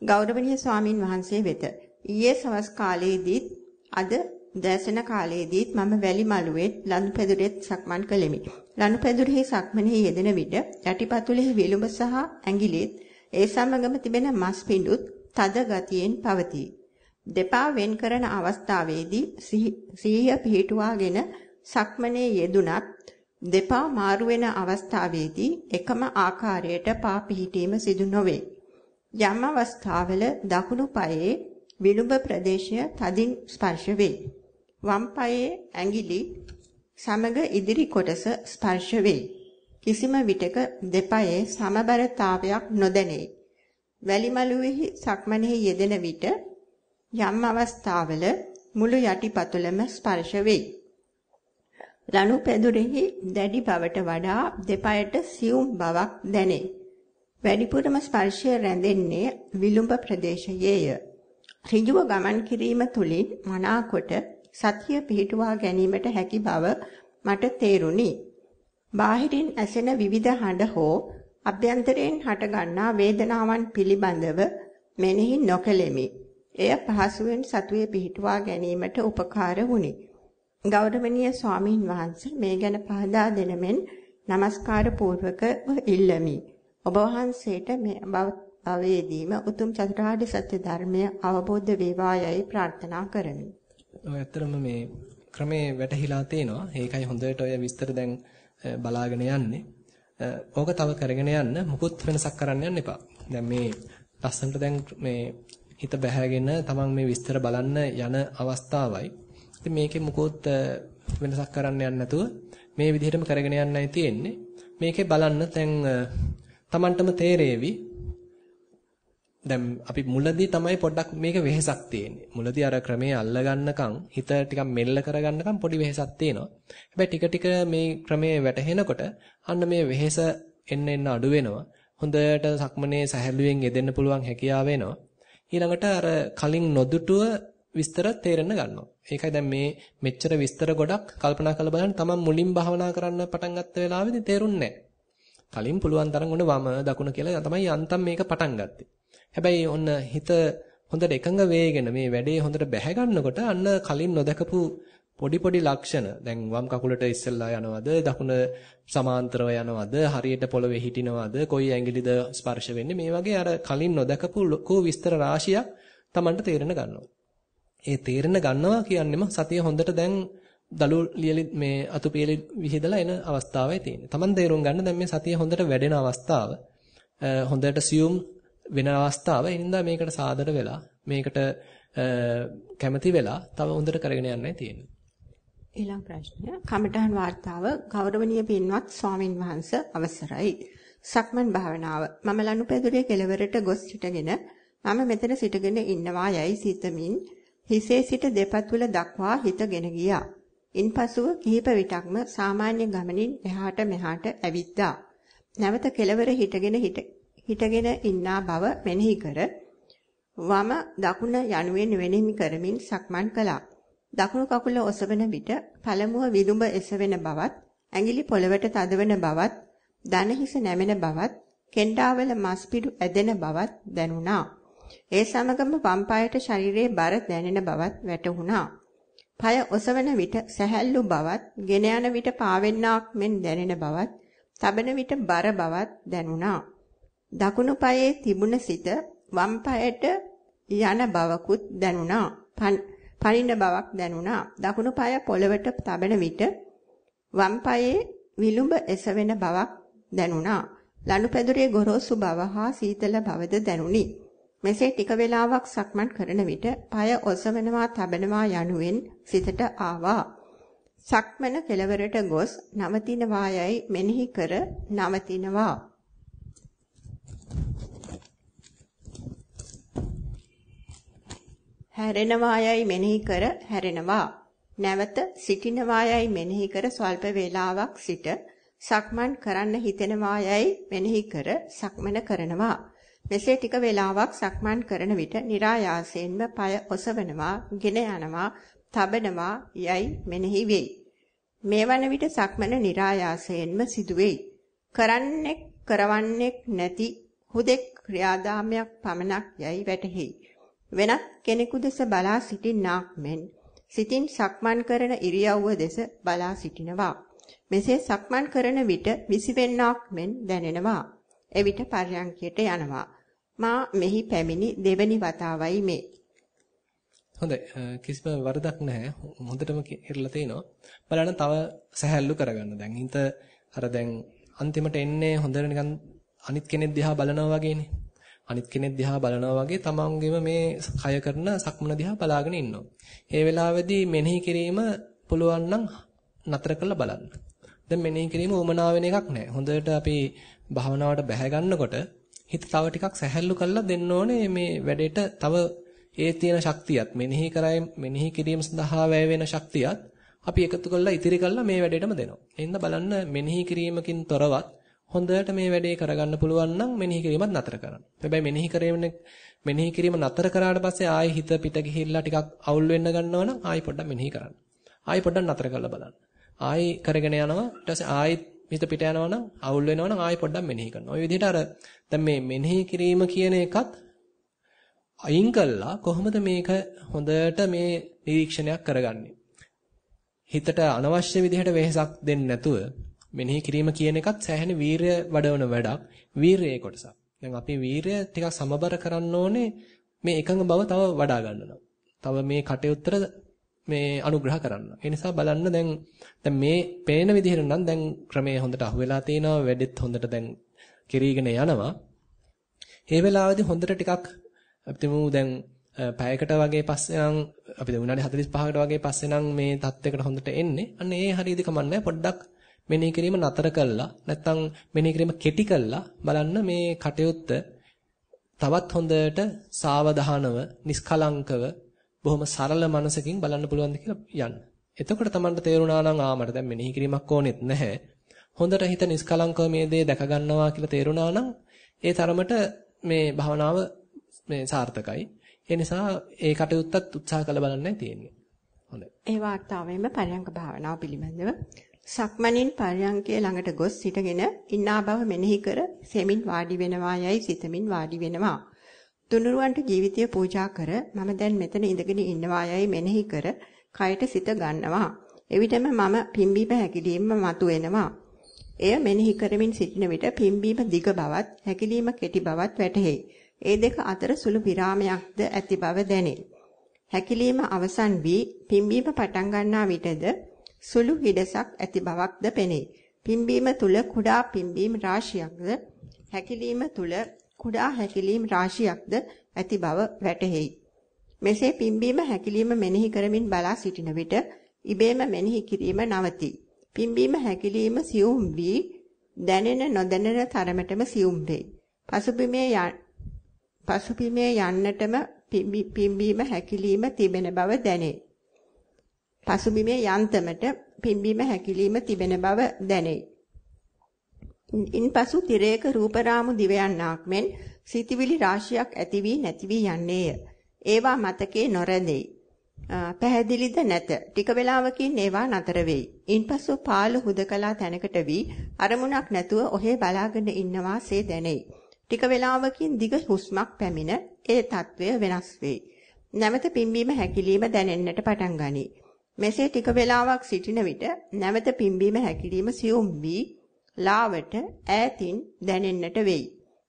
Speaker 2: ගෞරවනීය ස්වාමින් වහන්සේ වෙත ඊයේ සවස් කාලයේදීත් අද දැසන කාලයේදීත් මම වැලි මළුවේ ලනුපැදුරෙත් සක්මන් කළෙමි. ලනුපැදුරෙහි සක්මනේ යෙදෙන විට යටිපතුලෙහි විලුඹ සහ ඇඟිලිත් ඒ සමගම තිබෙන මස් පිඬුත් තද ගතියෙන් පවතී. දෙපා වෙන් කරන අවස්ථාවේදී සිහිය පිහිටුවාගෙන සක්මනේ යෙදුනත් දෙපා මාරු වෙන අවස්ථාවේදී එකම ආකාරයට පා පිහිටීම සිදු නොවේ. යම් අවස්ථාවල දකුණු පායේ විලුඹ ප්‍රදේශය තදින් ස්පර්ශ වේ. වම් පායේ ඇඟිලි සමග ඉදිරි කොටස ස්පර්ශ වේ. කිසිම විටක දෙපයේ සමබරතාවයක් නොදැනේ. වැලිමලුවේහි සක්මනේ යෙදෙන විට යම් අවස්ථාවල මුළු යටිපතුලම ස්පර්ශ වෙයි. ලනු පෙදුරෙහි දැඩි බවට වඩා දෙපයට සියුම් බවක් දැනේ. වැඩිපුරම ස්පර්ශය රැඳෙන්නේ විලුඹ ප්‍රදේශයේය. ඍජුව ගමන් කිරීම තුළින් මනාකොට සතිය පිහිටුවා ගැනීමට හැකි බව මට තේරුණි. බාහිරින් ඇසෙන විවිධ හඬ හෝ අභ්‍යන්තරයෙන් හටගන්නා වේදනාවන් පිළිබඳව මෙනෙහි නොකෙලෙමි. එය පහසුවෙන් සතුයේ පිහිටුවා ගැනීමට උපකාර වුණි. ගෞරවනීය ස්වාමින් වහන්සේ මේ ගැන පහදා දෙනමෙන් নমස්කාර පූර්වකව ඉල්ලමි. ඔබ වහන්සේට මේ භවයේදීම උතුම් චතුරාර්ය සත්‍ය ධර්මය අවබෝධ වේවායයි ප්‍රාර්ථනා කරමි.
Speaker 1: ඔය ඇත්තටම මේ ක්‍රමේ වැටහිලා තේනවා. ඒකයි හොඳට ඔය විස්තර දැන් බලාගෙන යන්නේ. ඕක තව කරගෙන යන්න මුකුත් වෙනසක් කරන්න යන්න එපා. දැන් මේ ලස්සනට දැන් මේ හිත බැහැගෙන තමන් මේ විස්තර බලන්න යන අවස්ථාවයි. ඉතින් මේකේ මුකුත් වෙනසක් කරන්න යන්න නැතුව මේ විදිහටම කරගෙන යන්නයි තියෙන්නේ. මේකේ බලන්න දැන් තමන්ටම තේරෙවි දැන් අපි මුලදී තමයි පොඩ්ඩක් මේක වෙහෙසක් තියෙන්නේ. මුලදී අර ක්‍රමයේ අල්ලගන්නකම් හිත ටිකක් මෙල්ල කරගන්නකම් පොඩි වෙහෙසක් තියෙනවා. හැබැයි ටික ටික මේ ක්‍රමයේ වැටහෙනකොට අන්න මේ වෙහෙස එන්න එන්න අඩු වෙනවා. හොඳට සක්මනේ සැහැල්ලුවෙන් යෙදෙන්න පුළුවන් හැකියාව වෙනවා. ඊළඟට අර කලින් නොදුටුව විස්තර තේරෙන්න ගන්නවා. ඒකයි දැන් මේ මෙච්චර විස්තර ගොඩක් කල්පනා කරලා බලන්න තමන් මුලින් භාවනා කරන්න පටන් ගත්ත වෙලාවේදී තේරුන්නේ කලින් පුළුවන් තරම් ඔන්න වම දකුණ කියලා තමයි යන්තම් මේක පටන් ගත්තේ. හැබැයි ඔන්න හිත හොඳට එකඟ වේගෙන මේ වැඩේ හොඳට බැහැ ගන්නකොට අන්න කලින් නොදකපු පොඩි පොඩි ලක්ෂණ දැන් වම් කකුලට ඉස්සෙල්ලා යනවද දකුණ සමාන්තරව යනවද හරියට පොළවේ හිටිනවද කොයි ඇඟිලිද ස්පර්ශ වෙන්නේ මේ වගේ අර කලින් නොදකපු ලොකු විස්තර රාශියක් Tamanට තේරෙන ගන්නවා. ඒ තේරෙන ගන්නවා කියන්නේම සතිය හොඳට දැන් දලු ලියලි මේ අතුපියලි විහිදලා එන අවස්ථාවයි තියෙන්නේ. Taman තේරුම් ගන්න දැන් මේ සතිය හොඳට වැඩෙන අවස්ථාව. හොඳට සියුම් වෙන අවස්ථාව. ඒ හින්දා මේකට සාදර වෙලා මේකට කැමති වෙලා තව හොඳට කරගෙන යන්නයි තියෙන්නේ.
Speaker 2: ඊළඟ ප්‍රශ්නය කමඨහන් වාර්තාව ගෞරවනීය පින්වත් ස්වාමින් වහන්සේ අවසරයි. සක්මන් භාවනාව මම ලනුපැදුරේ කෙළවරට ගොස් සිටගෙන මම මෙතන සිටගෙන ඉන්නවා යයි සිතමින් හිසේ සිට දෙපතුල දක්වා හිතගෙන ගියා. ඉන්පසුව කිහිප විටක්ම සාමාන්‍ය ගමනින් එහාට මෙහාට ඇවිත්තා. නැවත කෙළවර හිටගෙන හිටගෙන ඉන්නා බව මෙනෙහි කර වම දකුණ යනුවෙන් වෙනෙමි කරමින් සක්මන් කළා. දකුණු කකුල ඔසවන විට පළමුව විදුඹ එසවෙන බවත්, ඇඟිලි පොළවට තදවන බවත්, දන හිස නැමෙන බවත්, කෙන්ඩාවල මස් පිඩු ඇදෙන බවත් දැනුණා. ඒ සමගම වම් පායට ශරීරයේ බර දැනෙන බවත් වැටහුණා. পায় ඔසවන විට සැහැල්ලු බවත්, ගෙන යන විට පාවෙන්නාක් මෙන් දැනෙන බවත්, තබන විට බර බවත් දැනුණා. දකුණු පායේ තිබුණ සිත වම් පායට යන බවකුත් දැනුණා. පනින බවක් දැනුණා. දකුණු පාය පොළවට තබන විට වම් පායේ විලුඹ එසවෙන බවක් දැනුණා. ලනුපැදුරේ ගොරෝසු බව හා සීතල බවද දැනුනි. මෙසේ ටික වේලාවක් සක්මන් කරන විට পায় ඔසවනවා තබනවා යනුවෙන් සිතට ආවා. සක්මන කෙලවරට ගොස් නවතිනවා යයි මෙනෙහි කර නවතිනවා. හැරෙනවා යයි මෙනෙහි කර හැරෙනවා. නැවත සිටිනවා යයි මෙනෙහි කර ස්වල්ප වේලාවක් සිට සක්මන් කරන්න හිතෙනවා යයි මෙනෙහි කර සක්මන කරනවා. මෙසේ ටික වේලාවක් සක්මන් කරන විට નિરાයාසයෙන්ම পায় ඔසවනවා, ගෙන යනවා, තබනවා යයි මෙනෙහි වෙයි. මේ වන විට සක්මන નિરાයාසයෙන්ම සිදුවේයි. කරන්නේ කරවන්නේ නැති හුදෙක් ක්‍රියාදාමයක් පමණක් යයි වැටහෙයි. වෙනත් කෙනෙකු දෙස බලා සිටින්නාක් මෙන් සිතින් සක්මන් කරන ඉරියව්ව දෙස බලා සිටිනවා. මෙසේ සක්මන් කරන විට විසිවෙන්නාක් මෙන් දැනෙනවා. එවිට පර්යංකයට යනවා. මා මෙහි පැමිණි දෙවැනි වතාවයි මේ.
Speaker 1: හොඳයි කිසිම වරදක් නැහැ. හොඳටම හිරලා තිනවා. බලන්න තව සහැල්ලු කරගන්න. දැන් හිත අර දැන් අන්තිමට එන්නේ හොඳට නිකන් අනිත් කෙනෙක් දිහා බලනවා වගේනේ. අනිත් කෙනෙක් දිහා බලනවා වගේ තමන්ගේම මේ කය කරන සක්මන දිහා බලාගෙන ඉන්නවා. ඒ වෙලාවේදී මෙනෙහි කිරීම පුළුවන් නම් නතර කරලා බලන්න. දැන් මෙනෙහි කිරීම උමනා වෙන එකක් නෑ. හොඳට අපි භාවනාවට බැහැ ගන්නකොට හිත තව ටිකක් සැහැල්ලු කරලා දෙන්න ඕනේ මේ වැඩේට තව ඒ තියෙන ශක්තියත් මෙනෙහි කරයි මෙනෙහි කිරීම සඳහා වැය වෙන ශක්තියත් අපි එකතු කරලා ඉතිරි කරලා මේ වැඩේටම දෙනවා. එහෙනම් බලන්න මෙනෙහි කිරීමකින් තොරවත් හොඳට මේ වැඩේ කරගන්න පුළුවන් නම් මෙනෙහි කිරීමත් නතර කරන්න. හැබැයි මෙනෙහි කිරීම මෙනෙහි කිරීම නතර කරාට පස්සේ ආයෙ හිත පිට ගිහිල්ලා ටිකක් අවුල් වෙන්න ගන්නවා නම් ආයෙ පොඩ්ඩක් මෙනෙහි කරන්න. ආයෙ පොඩ්ඩක් නතර කරලා බලන්න. ආයෙ කරගෙන යනවා ඊට පස්සේ ආයෙ හිත පිට යනවා නම් අවුල් වෙනවා නම් ආයෙ පොඩ්ඩක් මෙනෙහි කරනවා. ওই විදිහට අර දැන් මේ මෙනෙහි කිරීම කියන එකත් අයින් කළා කොහොමද මේක හොඳට මේ නිරීක්ෂණයක් කරගන්නේ? හිතට අනවශ්‍ය විදිහට වෙහෙසක් දෙන්නේ නැතුව මෙනෙහි කිරීම කියන එකත් සෑහෙන වීරය වඩවන වැඩක්. වීරයේ කොටසක්. දැන් අපි වීරය ටිකක් සමබර කරන්න ඕනේ මේ එකඟ බව තව වඩා ගන්නවා. තව මේ කටයුත්තර මේ අනුග්‍රහ කරන්න. ඒ නිසා බලන්න දැන් දැන් මේ පේන විදිහට නම් දැන් ක්‍රමයේ හොඳට අහුවෙලා තිනවා වැඩෙත් හොඳට දැන් කිරීගෙන යනවා. මේ වෙලාවේදී හොඳට ටිකක් අපිටම දැන් පැයකට වගේ පස්සේ නම් අපි දැන් විනාඩි 45කට වගේ පස්සේ නම් මේ தත්වයකට හොඳට එන්නේ. අන්න ඒ හරියදී කමන්නේ පොඩ්ඩක් මෙනෙහි කිරීම නතර කළා නැත්නම් මෙනෙහි කිරීම කෙටි කළා බලන්න මේ කටයුත්ත තවත් හොඳට සාවධානව නිස්කලංකව බොහොම සරල මනසකින් බලන්න පුළුවන්ද කියලා යන්න. එතකොට Tamanට තේරුණා නම් ආ මට දැන් මෙනෙහි කිරීමක් ඕනෙත් නැහැ. හොඳට හිත නිස්කලංකව මේ දේ දැක ගන්නවා කියලා තේරුණා නම් ඒ තරමට මේ භවනාව මේ සාර්ථකයි. ඒ නිසා ඒ කටයුත්තත් උත්සාහ කළ බලන්නයි තියෙන්නේ. හොඳයි.
Speaker 2: ඒ වාර්තාවෙම පරයන්ක භාවනාව පිළිබඳව සක්මණින් පර්යංකයේ ළඟට ගොස් සිටගෙන ඉන්නා බව මෙනෙහි කර සෙමින් වාඩි වෙනවා යයි සිතමින් වාඩි වෙනවා. තුනුරුවන්ට ජීවිතය පූජා කර මම දැන් මෙතන ඉඳගෙන ඉන්නවා යයි මෙනෙහි කර කයට සිත ගන්නවා. එවිටම මම පිම්බීම හැකිලිම මතුවෙනවා. එය මෙනෙහි කරමින් සිටින විට පිම්බීම දිග බවත් හැකිලිම කෙටි බවත් වැටහෙයි. ඒ දෙක අතර සුළු විරාමයක්ද ඇති බව දැනේ. හැකිලිම අවසන් වී පිම්බීම පටන් ගන්නා විටද සුළු හිඩසක් ඇති බවක්ද පෙනේ. පිම්බීම තුල කුඩා පිම්බීම් රාශියක්ද හැකිලීම තුල කුඩා හැකිලීම් රාශියක්ද ඇති බව වැටහෙයි. මෙසේ පිම්බීම හැකිලීම මෙනෙහි කරමින් බලා සිටින විට ඉබේම මෙනෙහි කිරීම නවතී. පිම්බීම හැකිලීම සියුම් වී දැනෙන නොදැනෙන තරමටම සියුම් වේ. පසුබිමේ පසුබිමේ යන්නටම පිම්බීම හැකිලීම තිබෙන බව දැනේ. පසුබිමේ යන්තමට පිම්බීම හැකිලිම තිබෙන බව දැනේ. ඉන්පසු තිරයක රූපරාමු දිවයන්නාක් මෙන් සිතිවිලි රාශියක් ඇති වී නැති වී යන්නේය. ඒවා මතකේ නොරැඳෙයි. පැහැදිලිද නැත. ටික වේලාවකින් ඒවා නතර වෙයි. ඉන්පසු පාළු හුදකලා තැනකට වී අරමුණක් නැතුව ඔහේ බලාගෙන ඉන්නවාසේ දැනෙයි. ටික වේලාවකින් දිග හුස්මක් පැමිණ ඒ తත්වය වෙනස් වෙයි. නැවත පිම්බීම හැකිලිම දැනෙන්නට පටන් ගනී. මෙසේ ටික වේලාවක් සිටින විට නැවත පිම්බීම හැකිලිම සියුම් වී ලාවට ඈතින් දැනෙන්නට වෙයි.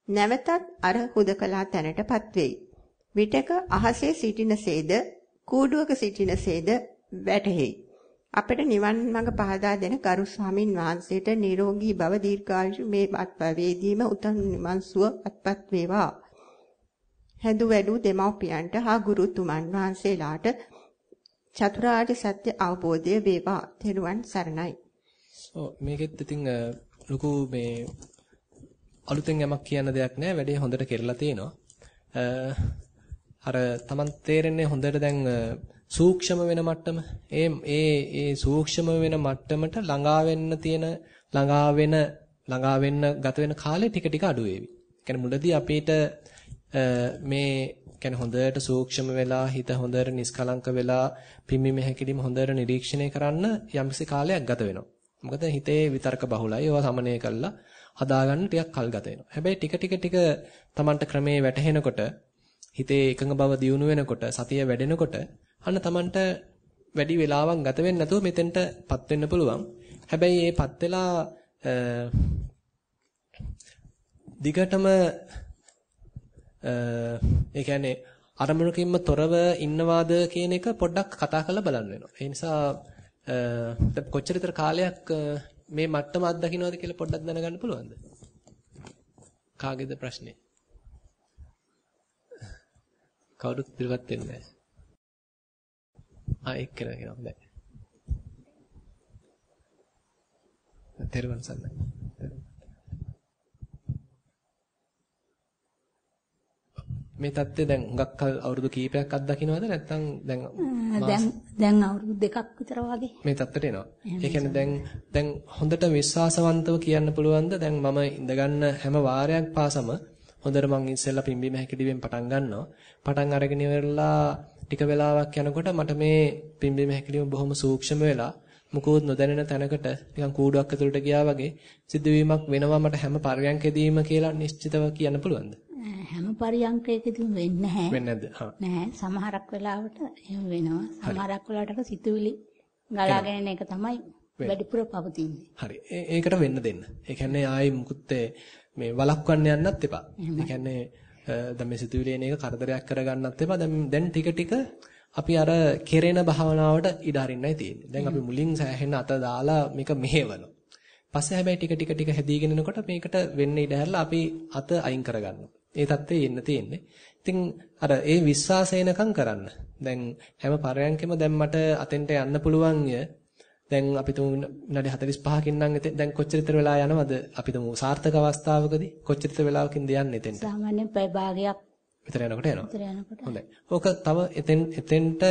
Speaker 2: නැවතත් අර හුදකලා තැනටපත් වෙයි. විටක අහසේ සිටිනසේද කූඩුවක සිටිනසේද වැටහෙයි. අපට නිවන් මඟ පහදා දෙන ගරු ස්වාමින් වහන්සේට නිරෝගී භව දීර්ඝායු මේ අත්පවේදීම උතුම් නිවන් සුව අත්පත් වේවා. හැදු වැඩු දෙමව්පියන්ට හා ගුරුතුමන් වහන්සේලාට චතුරාර්ය සත්‍ය අවබෝධය වේවා. තෙරුවන් සරණයි.
Speaker 1: ඔව් මේකෙත් ඉතින් ලොකු මේ අලුතෙන් යමක් කියන්න දෙයක් නැහැ. වැඩේ හොඳට කෙරලා තියෙනවා. අර Taman තේරෙන්නේ හොඳට දැන් සූක්ෂම වෙන මට්ටම. ඒ ඒ ඒ සූක්ෂම වෙන මට්ටමට ළඟා වෙන්න තියෙන ළඟා වෙන ළඟා වෙන්න ගත වෙන කාලය ටික ටික අඩු වේවි. කියන්නේ මුලදී අපිට මේ කියන්නේ හොඳට සූක්ෂම වෙලා හිත හොඳට නිස්කලංක වෙලා පිම්බීම හැකිලිම හොඳට නිරීක්ෂණය කරන්න යම්කිසි කාලයක් ගත වෙනවා. මොකද හිතේ විතර්ක බහුලයි. ඒවා සමනය කළා හදාගන්න ටිකක් කල් ගත වෙනවා. හැබැයි ටික ටික ටික Tamanට ක්‍රමේ වැටහෙනකොට හිතේ එකඟ බව දියුණු වෙනකොට සතිය වැඩෙනකොට අන්න Tamanට වැඩි වෙලාවක් ගත වෙන්නේ නැතුව මෙතෙන්ටපත් වෙන්න පුළුවන්. හැබැයි මේපත් වෙලා දිගටම ඒ කියන්නේ අරමුණකින්ම තොරව ඉන්නවාද කියන එක පොඩ්ඩක් කතා කරලා බලන්න වෙනවා. ඒ නිසා කොච්චර විතර කාලයක් මේ මට්ටම අත්දකින්නවද කියලා පොඩ්ඩක් දැනගන්න පුළුවන්ද? කාගේද ප්‍රශ්නේ? කවුරුත් පිළිවත් වෙන්නේ නැහැ. ආ එක්කන කියනවා හොඳයි. තෙරුවන් සරණයි. මේ தත්ත්වය දැන් හුඟක් කල් අවුරුදු කීපයක් අත්දකින්නවද නැත්නම් දැන්
Speaker 3: දැන් දැන් අවුරුදු දෙකක් විතර වගේ.
Speaker 1: මේ தත්ත්වයට එනවා. ඒ කියන්නේ දැන් දැන් හොඳට විශ්වාසවන්තව කියන්න පුළුවන්ද දැන් මම ඉඳගන්න හැම වාරයක් පාසම හොඳට මං ඉස්සෙල්ලා පිම්බීම හැකිලිවෙන් පටන් ගන්නවා. පටන් අරගෙන ඉවරලා ටික වෙලාවක් යනකොට මට මේ පිම්බීම හැකිලිම බොහොම සූක්ෂම වෙලා මුකුත් නොදැනෙන තැනකට නිකන් කූඩුවක් ඇතුළට ගියා වගේ සිද්ධවීමක් වෙනවා මට හැම පරියන්කෙදීම කියලා නිශ්චිතව කියන්න පුළුවන්ද?
Speaker 3: හැම පරියන්කයකදීම වෙන්නේ නැහැ.
Speaker 1: වෙන්නේ නැද්ද?
Speaker 3: නැහැ. සමහරක් වෙලාවට එහෙම වෙනවා. සමහරක් වෙලාවට සිතුවිලි ගලාගෙන එන එක තමයි වැඩිපුර පවතින්නේ.
Speaker 1: හරි. ඒකට වෙන්න දෙන්න. ඒ කියන්නේ ආයි මුකුත් මේ වළක්වන්න යන්නත් එපා. ඒ කියන්නේ දැන් මේ සිතුවිලි එන එක කරදරයක් කරගන්නත් එපා. දැන් දැන් ටික ටික අපි අර කෙරෙන භාවනාවට ඉඩ අරින්නයි තියෙන්නේ. දැන් අපි මුලින් සෑහෙන අත දාලා මේක මෙහෙවනවා. පස්සේ හැබැයි ටික ටික ටික හැදීගෙන එනකොට මේකට වෙන්න ඉඩ හැරලා අපි අත අයින් කරගන්නවා. ඒ தත්ත්වේ එන්න තියෙන්නේ. ඉතින් අර ඒ විශ්වාසයනකම් කරන්න. දැන් හැම පරයන්කෙම දැන් මට අතෙන්ට යන්න පුළුවන්ය. දැන් අපි තුමු විනාඩි 45කින් නම් දැන් කොච්චර විතර වෙලා යනවද? අපි තුමු සාර්ථක අවස්ථාවකදී කොච්චර විතර වෙලාවකින්ද යන්නේ එතෙන්ට?
Speaker 3: සාමාන්‍යයෙන් පැය භාගයක්
Speaker 1: විතර යනකොට යනවා.
Speaker 3: විතර යනකොට.
Speaker 1: හොඳයි. ඕක තව එතෙන් එතෙන්ට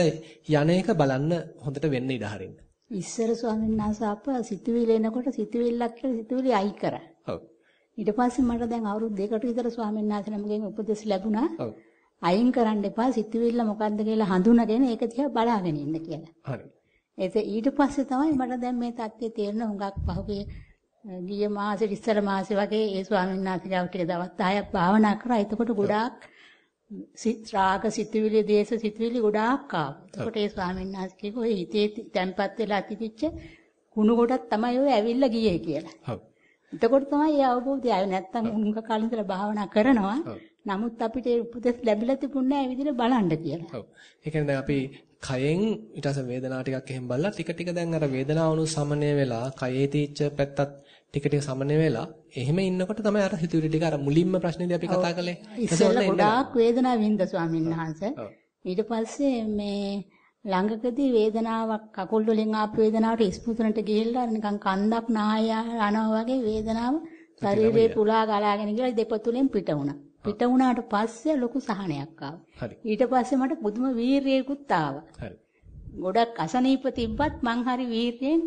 Speaker 1: යන එක බලන්න හොඳට වෙන්න ඉඩ හරින්න.
Speaker 3: ඉස්සර ස්වාමීන් වහන්සේ අප සිතුවිලි එනකොට සිතුවිල්ලක් කියලා සිතුවිලි අයි කරා. ඊට පස්සේ මට දැන් අවුරුදු දෙකකට විතර ස්වාමීන් වහන්සේ නමගෙන් උපදෙස් ලැබුණා.
Speaker 1: ඔව්.
Speaker 3: අයින් කරන්න එපා සිතුවිල්ල මොකද්ද කියලා හඳුනගෙන ඒක දිහා බලාගෙන ඉන්න කියලා.
Speaker 1: හරි.
Speaker 3: ඒක ඊට පස්සේ තමයි මට දැන් මේ தත්ත්වය තේරෙන හුඟක් පහුගිය ගිය මාසෙ ඉස්සර මාසෙ වගේ ඒ ස්වාමීන් වහන්සේලා ටික දවස් 10ක් භාවනා කරා. එතකොට ගොඩාක් සිත් රාග සිතුවිලි දේශ සිතුවිලි ගොඩාක් ආවා. එතකොට ඒ ස්වාමීන් වහන්සේ කිව්වා හිතේ තැම්පත් වෙලා තිබිච්ච කුණු ගොඩක් තමයි ඔය ඇවිල්ලා ගියේ කියලා.
Speaker 1: ඔව්.
Speaker 3: එතකොට තමයි ඒ අවබෝධය ආවේ. නැත්තම් උන්ක කාලේ ඉඳලා භාවනා කරනවා. නමුත් අපිට උපදෙස් ලැබිලා තිබුණේ නැහැ විදිහට බලන්න කියලා.
Speaker 1: ඔව්. ඒ කියන්නේ දැන් අපි කයෙන් ඊට පස්සේ වේදනාව ටිකක් එහෙම බලලා ටික ටික දැන් අර වේදනාවනු සමනය වෙලා කයේ තීච්ච පැත්තත් ටික ටික සමනය වෙලා එහෙම ඉන්නකොට තමයි අර හිතුවිලි ටික අර මුලින්ම ප්‍රශ්නේදී අපි කතා කළේ.
Speaker 3: ඉස්සෙල්ලා ගොඩාක් වේදනාව වින්ද ස්වාමීන් වහන්සේ. ඊට පස්සේ මේ ළඟකදී වේදනාවක් කකුල් වලින් ආපු වේදනාවට ඉස්පුතුනට ගිහිල්ලා නිකන් කන්දක් නාය යනවා වගේ වේදනාව ශරීරේ පුලා ගලාගෙන ගිහලා දෙපතුලෙන් පිට වුණා. පිට වුණාට පස්සේ ලොකු සහනයක් ආවා. ඊට පස්සේ මට පුදුම වීරියකුත් ආවා. ගොඩක් අසනීප තිබ්බත් මං හරි වීරියෙන්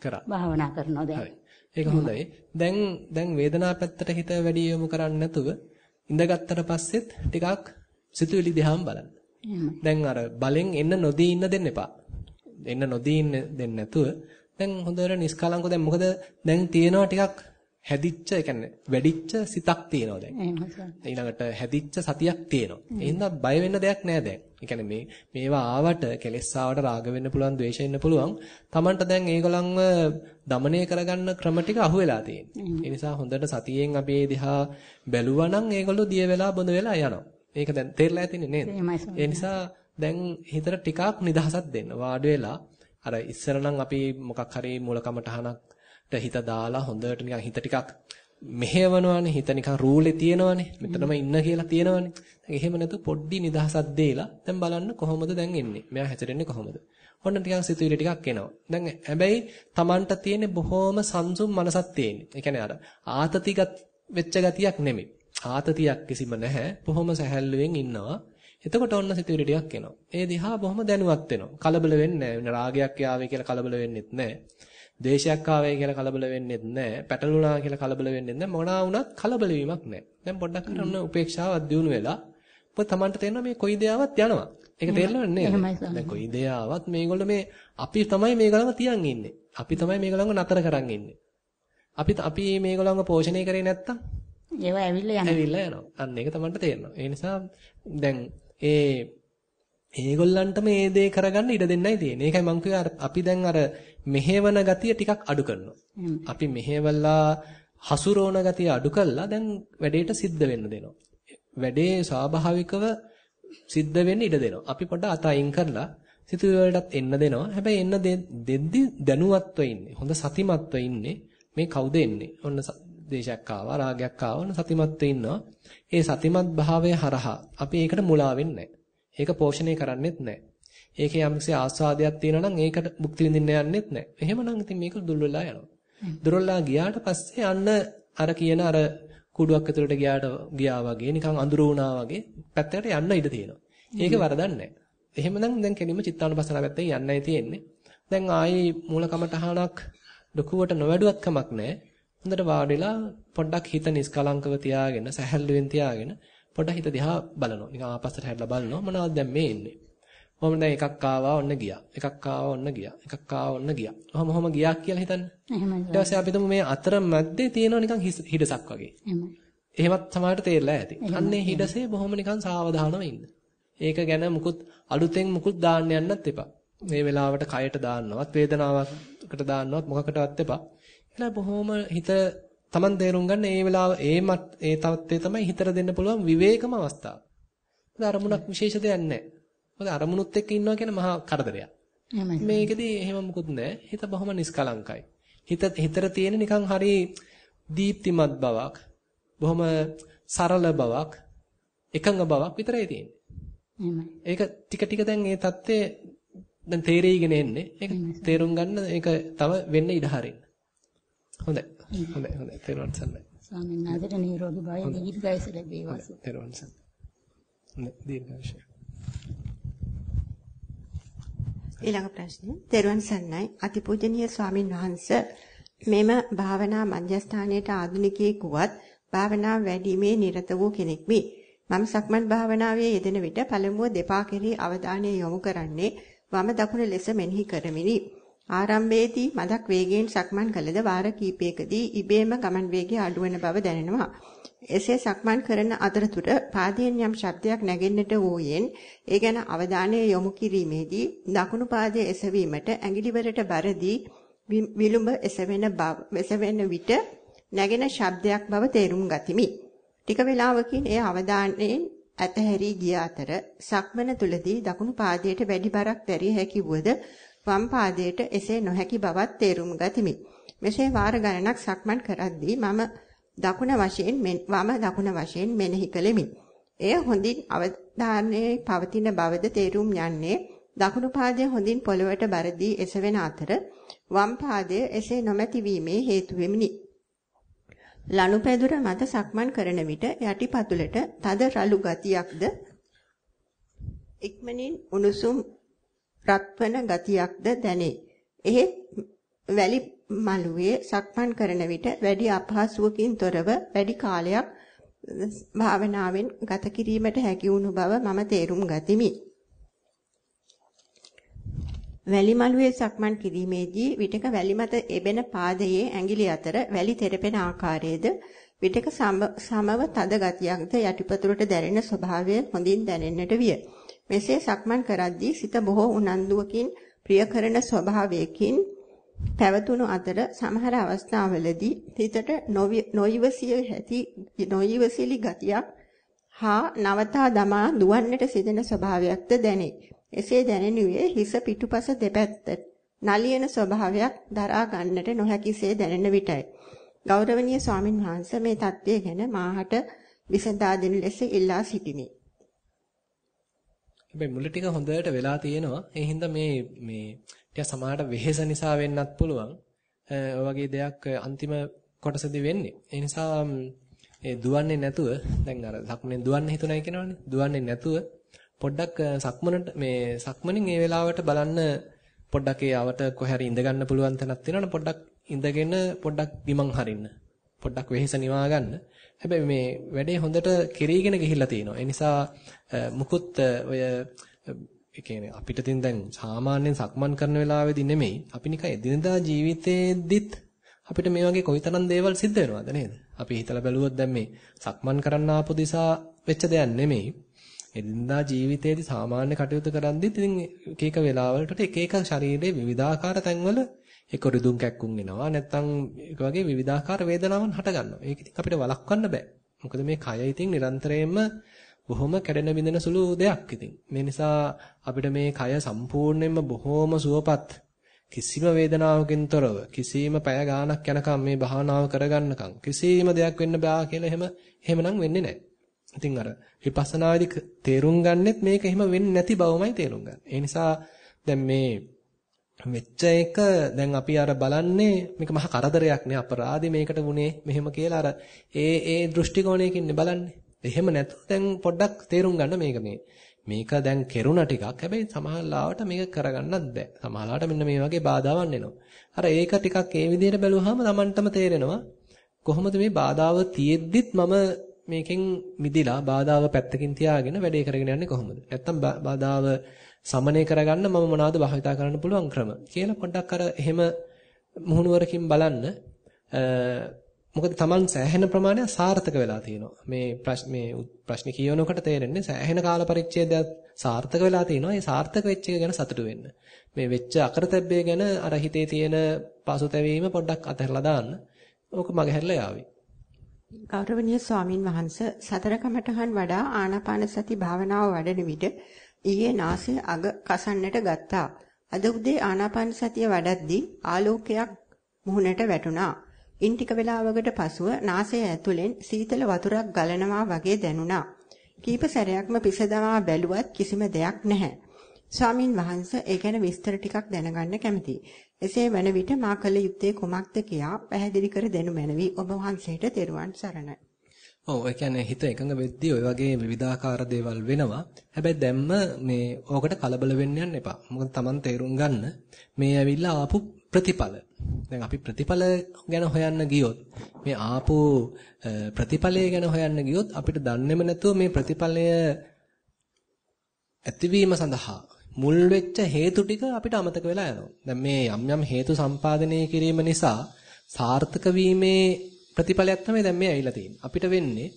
Speaker 1: කරා.
Speaker 3: භාවනා කරනවා දැන්.
Speaker 1: ඒක හොඳයි. දැන් දැන් වේදනාව පැත්තට හිත වැඩි යොමු කරන්නේ නැතුව ඉඳගත්තට පස්සෙත් ටිකක් සිතුවිලි දිහාම බලන්න. දැන් අර බලෙන් එන්න නොදී ඉන්න දෙන්න එපා. එන්න නොදී ඉන්න දෙන්න නැතුව දැන් හොඳට නිස්කලංකව දැන් මොකද දැන් තියෙනවා ටිකක් හැදිච්ච ඒ කියන්නේ වැඩිච්ච සිතක් තියෙනවා දැන්. ඊළඟට හැදිච්ච සතියක් තියෙනවා. එහෙනම් බය වෙන්න දෙයක් නෑ දැන්. ඒ කියන්නේ මේ මේවා ආවට කෙලස් ආවට රාග වෙන්න පුළුවන්, ද්වේෂ වෙන්න පුළුවන්. Tamanට දැන් ඒගොල්ලන්ව দমনය කරගන්න ක්‍රම ටික අහුවෙලා තියෙනවා. ඒ නිසා හොඳට සතියෙන් අපි ඒ දිහා බැලුවා නම් ඒගොල්ලෝ දිය වෙලා බොඳ වෙලා යනවා. මේක දැන් තේරලා ඇතිනේ නේද? ඒ නිසා දැන් හිතට ටිකක් නිදහසක් දෙන්න. වාඩි වෙලා අර ඉස්සර නම් අපි මොකක් හරි මූලකමටහනක් හිත දාලා හොඳට නිකන් හිත ටිකක් මෙහෙවනවානේ. හිත නිකන් රූලේ තියෙනවානේ. මෙතනම ඉන්න කියලා තියෙනවානේ. දැන් එහෙම නැතු පොඩ්ඩි නිදහසක් දෙලා දැන් බලන්න කොහොමද දැන් එන්නේ මෙයා හැසිරෙන්නේ කොහොමද? ඔන්න ටිකක් සිතුවිලි ටිකක් එනවා. දැන් හැබැයි Tamanට තියෙන බොහොම සංසුම් මනසක් තියෙන්නේ. ඒ කියන්නේ අර ආතතිගත වෙච්ච ගතියක් නෙමෙයි ආතතියක් කිසිම නැහැ බොහොම සැහැල්ලුවෙන් ඉන්නවා එතකොට ඔන්න සිතුවිලි ටිකක් එනවා ඒ දිහා බොහොම දැනුවත් වෙනවා කලබල වෙන්නේ නැහැ රාගයක් යාවේ කියලා කලබල වෙන්නෙත් නැහැ දේශයක් ආවේ කියලා කලබල වෙන්නෙත් නැහැ. පැටලුණා කියලා කලබල වෙන්නෙත් නැහැ. මොනවා වුණත් කලබල වීමක් නැහැ. දැන් පොඩ්ඩක් කරන්න උපේක්ෂාවක් දියුණු වෙලා මොකද Tamanට තේරෙනවා මේ කොයි දෙයාවත් යනවා. ඒක තේරෙනවද නේද? දැන් කොයි දෙයාවත් මේගොල්ලෝ මේ අපි තමයි මේගොල්ලන්ව තියන් ඉන්නේ. අපි තමයි මේගොල්ලන්ව නතර කරන් ඉන්නේ. අපි අපි මේගොල්ලන්ව පෝෂණය කරේ නැත්තම්
Speaker 3: ඒවා ඇවිල්ලා යනවා.
Speaker 1: ඇවිල්ලා යනවා. අන්න ඒක Tamanට තේරෙනවා. ඒ නිසා දැන් ඒ ඒගොල්ලන්ට මේ දේ කරගන්න ඉඩ දෙන්නයි තියෙන්නේ. ඒකයි මම කිව්වේ අපි දැන් අර මෙහෙවන ගතිය ටිකක් අඩු කරනවා. අපි මෙහෙवला හසුරවන ගතිය අඩු කළා දැන් වැඩේට සිද්ධ වෙන්න දෙනවා. වැඩේ ස්වාභාවිකව සිද්ධ වෙන්න ඉඩ දෙනවා. අපි පොඩ්ඩක් අත අයින් කරලා සිතුවිලි වලටත් එන්න දෙනවා. හැබැයි එන්න දෙද්දි දැනුවත්ව ඉන්නේ. හොඳ සතිමත්ව ඉන්නේ. මේ කවුද එන්නේ? ඔන්න දේශයක් ආවා, රාගයක් ආවා. ඔන්න සතිමත්ව ඉන්නවා. ඒ සතිමත් භාවය හරහා අපි ඒකට මුලා වෙන්නේ ඒක පෝෂණය කරන්නෙත් නැහැ. ඒකේ යම්කිසි ආස්වාදයක් තියෙනවා නම් ඒකට භුක්ති විඳින්න යන්නෙත් නැහැ. එහෙමනම් ඉතින් මේක දුර්වලලා යනවා. දුර්වලලා ගියාට පස්සේ අන්න අර කියන අර කුඩුවක් ඇතුළට ගියාට ගියා වගේ නිකන් අඳුර වුණා වගේ පැත්තකට යන්න ඉඩ තියෙනවා. ඒක වරදක් නැහැ. එහෙමනම් දැන් කෙලින්ම චිත්තානුපස්සනාව පැත්තෙන් යන්නයි තියෙන්නේ. දැන් ආයි මූලකමටහනක් ලකුවට නොවැඩුවත් කමක් නැහැ. හොඳට වාඩිලා පොඩ්ඩක් හිත නිස්කලංකව තියාගෙන සැහැල්ලුවෙන් තියාගෙන පොඩ්ඩක් හිත දිහා බලනවා. නිකන් ආපස්සට හැරිලා බලනවා මොනවද දැන් මේ ඉන්නේ. කොහොම දැන් එකක් ආවා ඔන්න ගියා. එකක් ආවා ඔන්න ගියා. එකක් ආවා ඔන්න ගියා. ඔහොම ඔහොම ගියා කියලා හිතන්න.
Speaker 3: එහෙමයි.
Speaker 1: ඊට පස්සේ අපි මේ අතර මැද්දේ තියෙනවා නිකන් හිඩසක් වගේ.
Speaker 3: එහෙමයි.
Speaker 1: එහෙමත් සමහරට තේරලා ඇති. අන්නේ හිඩසේ බොහොම නිකන් සාවධානව ඉන්න. ඒක ගැන මුකුත් අලුතෙන් මුකුත් දාන්න යන්නත් එපා. මේ වෙලාවට කයට දාන්නවත් වේදනාවකට දාන්නවත් මොකකටවත් එපා. එලා බොහොම හිත Taman තේරුම් ගන්න මේ වෙලාව ඒ ඒ තත්ත්වය තමයි හිතට දෙන්න පුළුවන් විවේකම අවස්ථාව. මොකද අරමුණක් විශේෂ දෙයක් නැහැ. මොකද අරමුණුත් එක්ක ඉන්නවා කියන මහා කරදරයක්. මේකෙදී එහෙම මුකුත් නැහැ. හිත බොහොම නිස්කලංකයි. හිත හිතට තියෙන නිකන් හරි දීප්තිමත් බවක්, බොහොම සරල බවක්, එකඟ බවක් විතරයි තියෙන්නේ. ඒක ටික ටික දැන් මේ தත්ත්වය දැන් තේරෙයිගෙන එන්නේ. ඒක තේරුම් ගන්න ඒක තව වෙන්න ඉඩ හරින්න. හොඳයි. හොඳයි හොඳයි තේරුම් ගන්න.
Speaker 3: ස්වාමීන් වහන්සේට නිරෝගී භාවය දීර්ඝායස ලැබේවා.
Speaker 1: තේරුම් ගන්න. හොඳයි දීර්ඝායස.
Speaker 2: ඊළඟ ප්‍රශ්නේ තෙරුවන් සන්නයි අතිපූජනීය ස්වාමින් වහන්සේ මෙම භාවනා මධ්‍යස්ථානයේ ආධුනිකයෙක් වුවත් භාවනා වැඩිමේ නිරත වූ කෙනෙක්මි. මම සක්මන් භාවනාවේ යෙදෙන විට පළමුව දෙපා කෙරෙහි අවධානය යොමු කරන්නේ වම දකුණ ලෙස මෙනෙහි කරමිනි. ආරම්භයේදී මදක් වේගයෙන් සක්මන් කළද වාර කිහිපයකදී ඉබේම ගමන් වේගය අඩුවන බව දැනෙනවා. එසේ සක්මන් කරන අතරතුර පාදයෙන් යම් ශබ්දයක් නැගෙන්නට වූයෙන් ඒ ගැන අවධානය යොමු කිරීමේදී දකුණු පාදයේ එසවීමට ඇඟිලි වලට බරදී විලුඹ එසවෙන බව එසවෙන විට නැගෙන ශබ්දයක් බව තේරුම් ගතිමි. ටික වේලාවකින් ඒ අවධානයෙන් ඇතහැරී ගිය අතර සක්මන තුලදී දකුණු පාදයට වැඩි බරක් දැරිය හැකි වුවද වම් පාදයට එසේ නොහැකි බවත් තේරුම් ගතිමි. මෙසේ වාර ගණනක් සක්මන් කරද්දී මම දකුණ වශයෙන් වම දකුණ වශයෙන් මෙනෙහි කළෙමි. එය හොඳින් අවධානයේ පවතින බවද තේරුම් යන්නේ දකුණු පාදය හොඳින් පොළවට බරදී එසවෙන අතර වම් පාදය එසේ නොමැති වීමේ හේතු වෙමිනි. ලනුපැදුර මත සක්මන් කරන විට යටිපතුලට තද රළු ගතියක්ද ඉක්මනින් උණුසුම් රත්වන ගතියක්ද දැනේ. එහෙත් වැලි මළුවේ සක්මන් කරන විට වැඩි අපහසුවකින් තොරව වැඩි කාලයක් භාවනාවෙන් ගත කිරීමට හැකි වුණු බව මම තේරුම් ගතිමි. වැලි මළුවේ සක්මන් කිරීමේදී විටක වැලි මත එබෙන පාදයේ ඇඟිලි අතර වැලි තෙරපෙන ආකාරයේද විටක සමව තද ගතියක්ද යටිපතුලට දැනෙන ස්වභාවය හොඳින් දැනෙන්නට විය. මෙසේ සක්මන් කරද්දී සිත බොහෝ උනන්දුවකින් ප්‍රිය කරන ස්වභාවයකින් පැවතුණු අතර සමහර අවස්ථාවලදී හිතට නොයිවසිය ඇති නොයිවසිලි ගතියක් හා නවතා දමා දුවන්නට සිදෙන ස්වභාවයක්ද දැනේ. එසේ දැනෙනුයේ හිස පිටුපස දෙපැත්ත නලියන ස්වභාවයක් දරා ගන්නට නොහැකිසේ දැනෙන විටයි. ගෞරවනීය ස්වාමින් වහන්සේ මේ தත්ත්වය ගැන මාහට විසඳා දෙන ලෙස ඉල්ලා සිටිමි.
Speaker 1: හැබැයි මුල ටික හොඳට වෙලා තියෙනවා. ඒ හින්දා මේ මේ ටික සමහරට වෙහෙස නිසා වෙන්නත් පුළුවන්. ඔය වගේ දෙයක් අන්තිම කොටසදී වෙන්නේ. ඒ නිසා ඒ දුවන්නේ නැතුව දැන් අර සක්මනේ දුවන්න හිතුණයි කියනවනේ. දුවන්නේ නැතුව පොඩ්ඩක් සක්මනට මේ සක්මනින් ඒ වෙලාවට බලන්න පොඩ්ඩක් ඒ අවට කොහේ හරි ඉඳ ගන්න පුළුවන් තැනක් තියෙනවනේ පොඩ්ඩක් ඉඳගෙන පොඩ්ඩක් බිමන් හරින්න. පොඩ්ඩක් වෙහෙස නිවා ගන්න. හැබැයි මේ වැඩේ හොඳට කෙරීගෙන ගිහිල්ලා තියෙනවා. ඒ නිසා මුකුත් ඔය ඒ කියන්නේ අපිට තින් දැන් සාමාන්‍යයෙන් සක්මන් කරන වෙලාවෙදී නෙමෙයි අපි නිකන් එදිනදා ජීවිතේදිත් අපිට මේ වගේ කොයිතරම් දේවල් සිද්ධ වෙනවද නේද? අපි හිතලා බැලුවොත් දැන් මේ සක්මන් කරන්න ආපු දිසා වෙච්ච දෙයක් නෙමෙයි. එදිනදා ජීවිතයේදී සාමාන්‍ය කටයුතු කරද්දී ඉතින් එක එක වෙලාවලට එක එක ශරීරයේ විවිධාකාර තැන්වල එක්ක රිදුම් කැක්කුම් එනවා නැත්නම් ඒක වගේ විවිධාකාර වේදනාවන් හට ගන්නවා. ඒක ඉතින් අපිට වළක්වන්න බෑ. මොකද මේ කය ඉතින් නිරන්තරයෙන්ම බොහොම කැඩෙන බිඳෙන සුළු දෙයක් ඉතින්. මේ නිසා අපිට මේ කය සම්පූර්ණයෙන්ම බොහොම සුවපත් කිසිම වේදනාවකින් තොරව කිසිම පැය ගාණක් යනකම් මේ භාවනාව කරගන්නකම් කිසිම දෙයක් වෙන්න බෑ කියලා එහෙම එහෙමනම් වෙන්නේ නැහැ. ඉතින් අර විපස්සනාවේදී තේරුම් ගන්නෙත් මේක එහෙම වෙන්නේ නැති බවමයි තේරුම් ගන්න. ඒ නිසා දැන් මේ වෙච්ච එක දැන් අපි අර බලන්නේ මේක මහා කරදරයක් නේ අපරාධි මේකට වුණේ මෙහෙම කියලා අර ඒ ඒ දෘෂ්ටි කෝණයකින් බලන්නේ. එහෙම නැතුව දැන් පොඩ්ඩක් තේරුම් ගන්න මේක මේ මේක දැන් කෙරුණා ටිකක්. හැබැයි සමහරලාවට මේක කරගන්නත් බෑ. සමහරලාවට මෙන්න මේ වගේ බාධාවන් එනවා. අර ඒක ටිකක් ඒ විදිහට බැලුවාම Tamanටම තේරෙනවා කොහොමද මේ බාධාව තියෙද්දිත් මම මේකෙන් මිදිලා බාධාව පැත්තකින් තියාගෙන වැඩේ කරගෙන යන්නේ කොහොමද? නැත්තම් බාධාව සමනය කරගන්න මම මොනවද භාවිතා කරන්න පුළුවන් ක්‍රම කියලා පොඩ්ඩක් අර එහෙම මුහුණුවරකින් බලන්න මොකද Taman සෑහෙන ප්‍රමාණයක් සාර්ථක වෙලා තියෙනවා. මේ මේ ප්‍රශ්නේ කියවනකොට තේරෙන්නේ සෑහෙන කාල පරිච්ඡේදයක් සාර්ථක වෙලා තියෙනවා. ඒ සාර්ථක වෙච්ච එක ගැන සතුටු වෙන්න. මේ වෙච්ච අකරතැබ්බේ ගැන අර හිතේ තියෙන පසුතැවීම පොඩ්ඩක් අතහැරලා දාන්න. ඕක මගහැරලා යාවි.
Speaker 2: ගෞරවනීය ස්වාමින් වහන්සේ සතර කමඨහන් වඩා ආනාපාන සති භාවනාව වඩන විට ඊයේ නාසය අග කසන්නට ගත්තා. අද උදේ ආනාපාන සතිය වඩද්දී ආලෝකයක් මුහුණට වැටුණා. ඉන් ටික වේලාවකට පසුව නාසය ඇතුලෙන් සීතල වතුරක් ගලනවා වගේ දැනුණා. කීප සැරයක්ම පිසදමා බැලුවත් කිසිම දෙයක් නැහැ. ස්වාමින් වහන්සේ ඒ ගැන විස්තර ටිකක් දැනගන්න කැමතියි. එසේ වන විට මා කළ යුත්තේ කුමක්ද කියා පැහැදිලි කර දෙනු මැනවි ඔබ වහන්සේට තෙරුවන් සරණයි.
Speaker 1: ඔව් ඒ කියන්නේ හිත එකඟ වෙද්දී ওই වගේ විවිධාකාර දේවල් වෙනවා. හැබැයි දැම්ම මේ ඕකට කලබල වෙන්න යන්න එපා. මොකද Taman තේරුම් ගන්න මේ ඇවිල්ලා ආපු ප්‍රතිඵල. දැන් අපි ප්‍රතිඵල ගැන හොයන්න ගියොත් මේ ආපු ප්‍රතිඵලය ගැන හොයන්න ගියොත් අපිට දන්නේම නැතුව මේ ප්‍රතිඵලය ඇතිවීම සඳහා මුල් වෙච්ච හේතු ටික අපිට අමතක වෙලා යනවා. දැන් මේ යම් යම් හේතු සම්පාදනය කිරීම නිසා සාර්ථක වීමේ ප්‍රතිඵලයක් තමයි දැන් මේ ඇවිල්ලා තියෙන්නේ. අපිට වෙන්නේ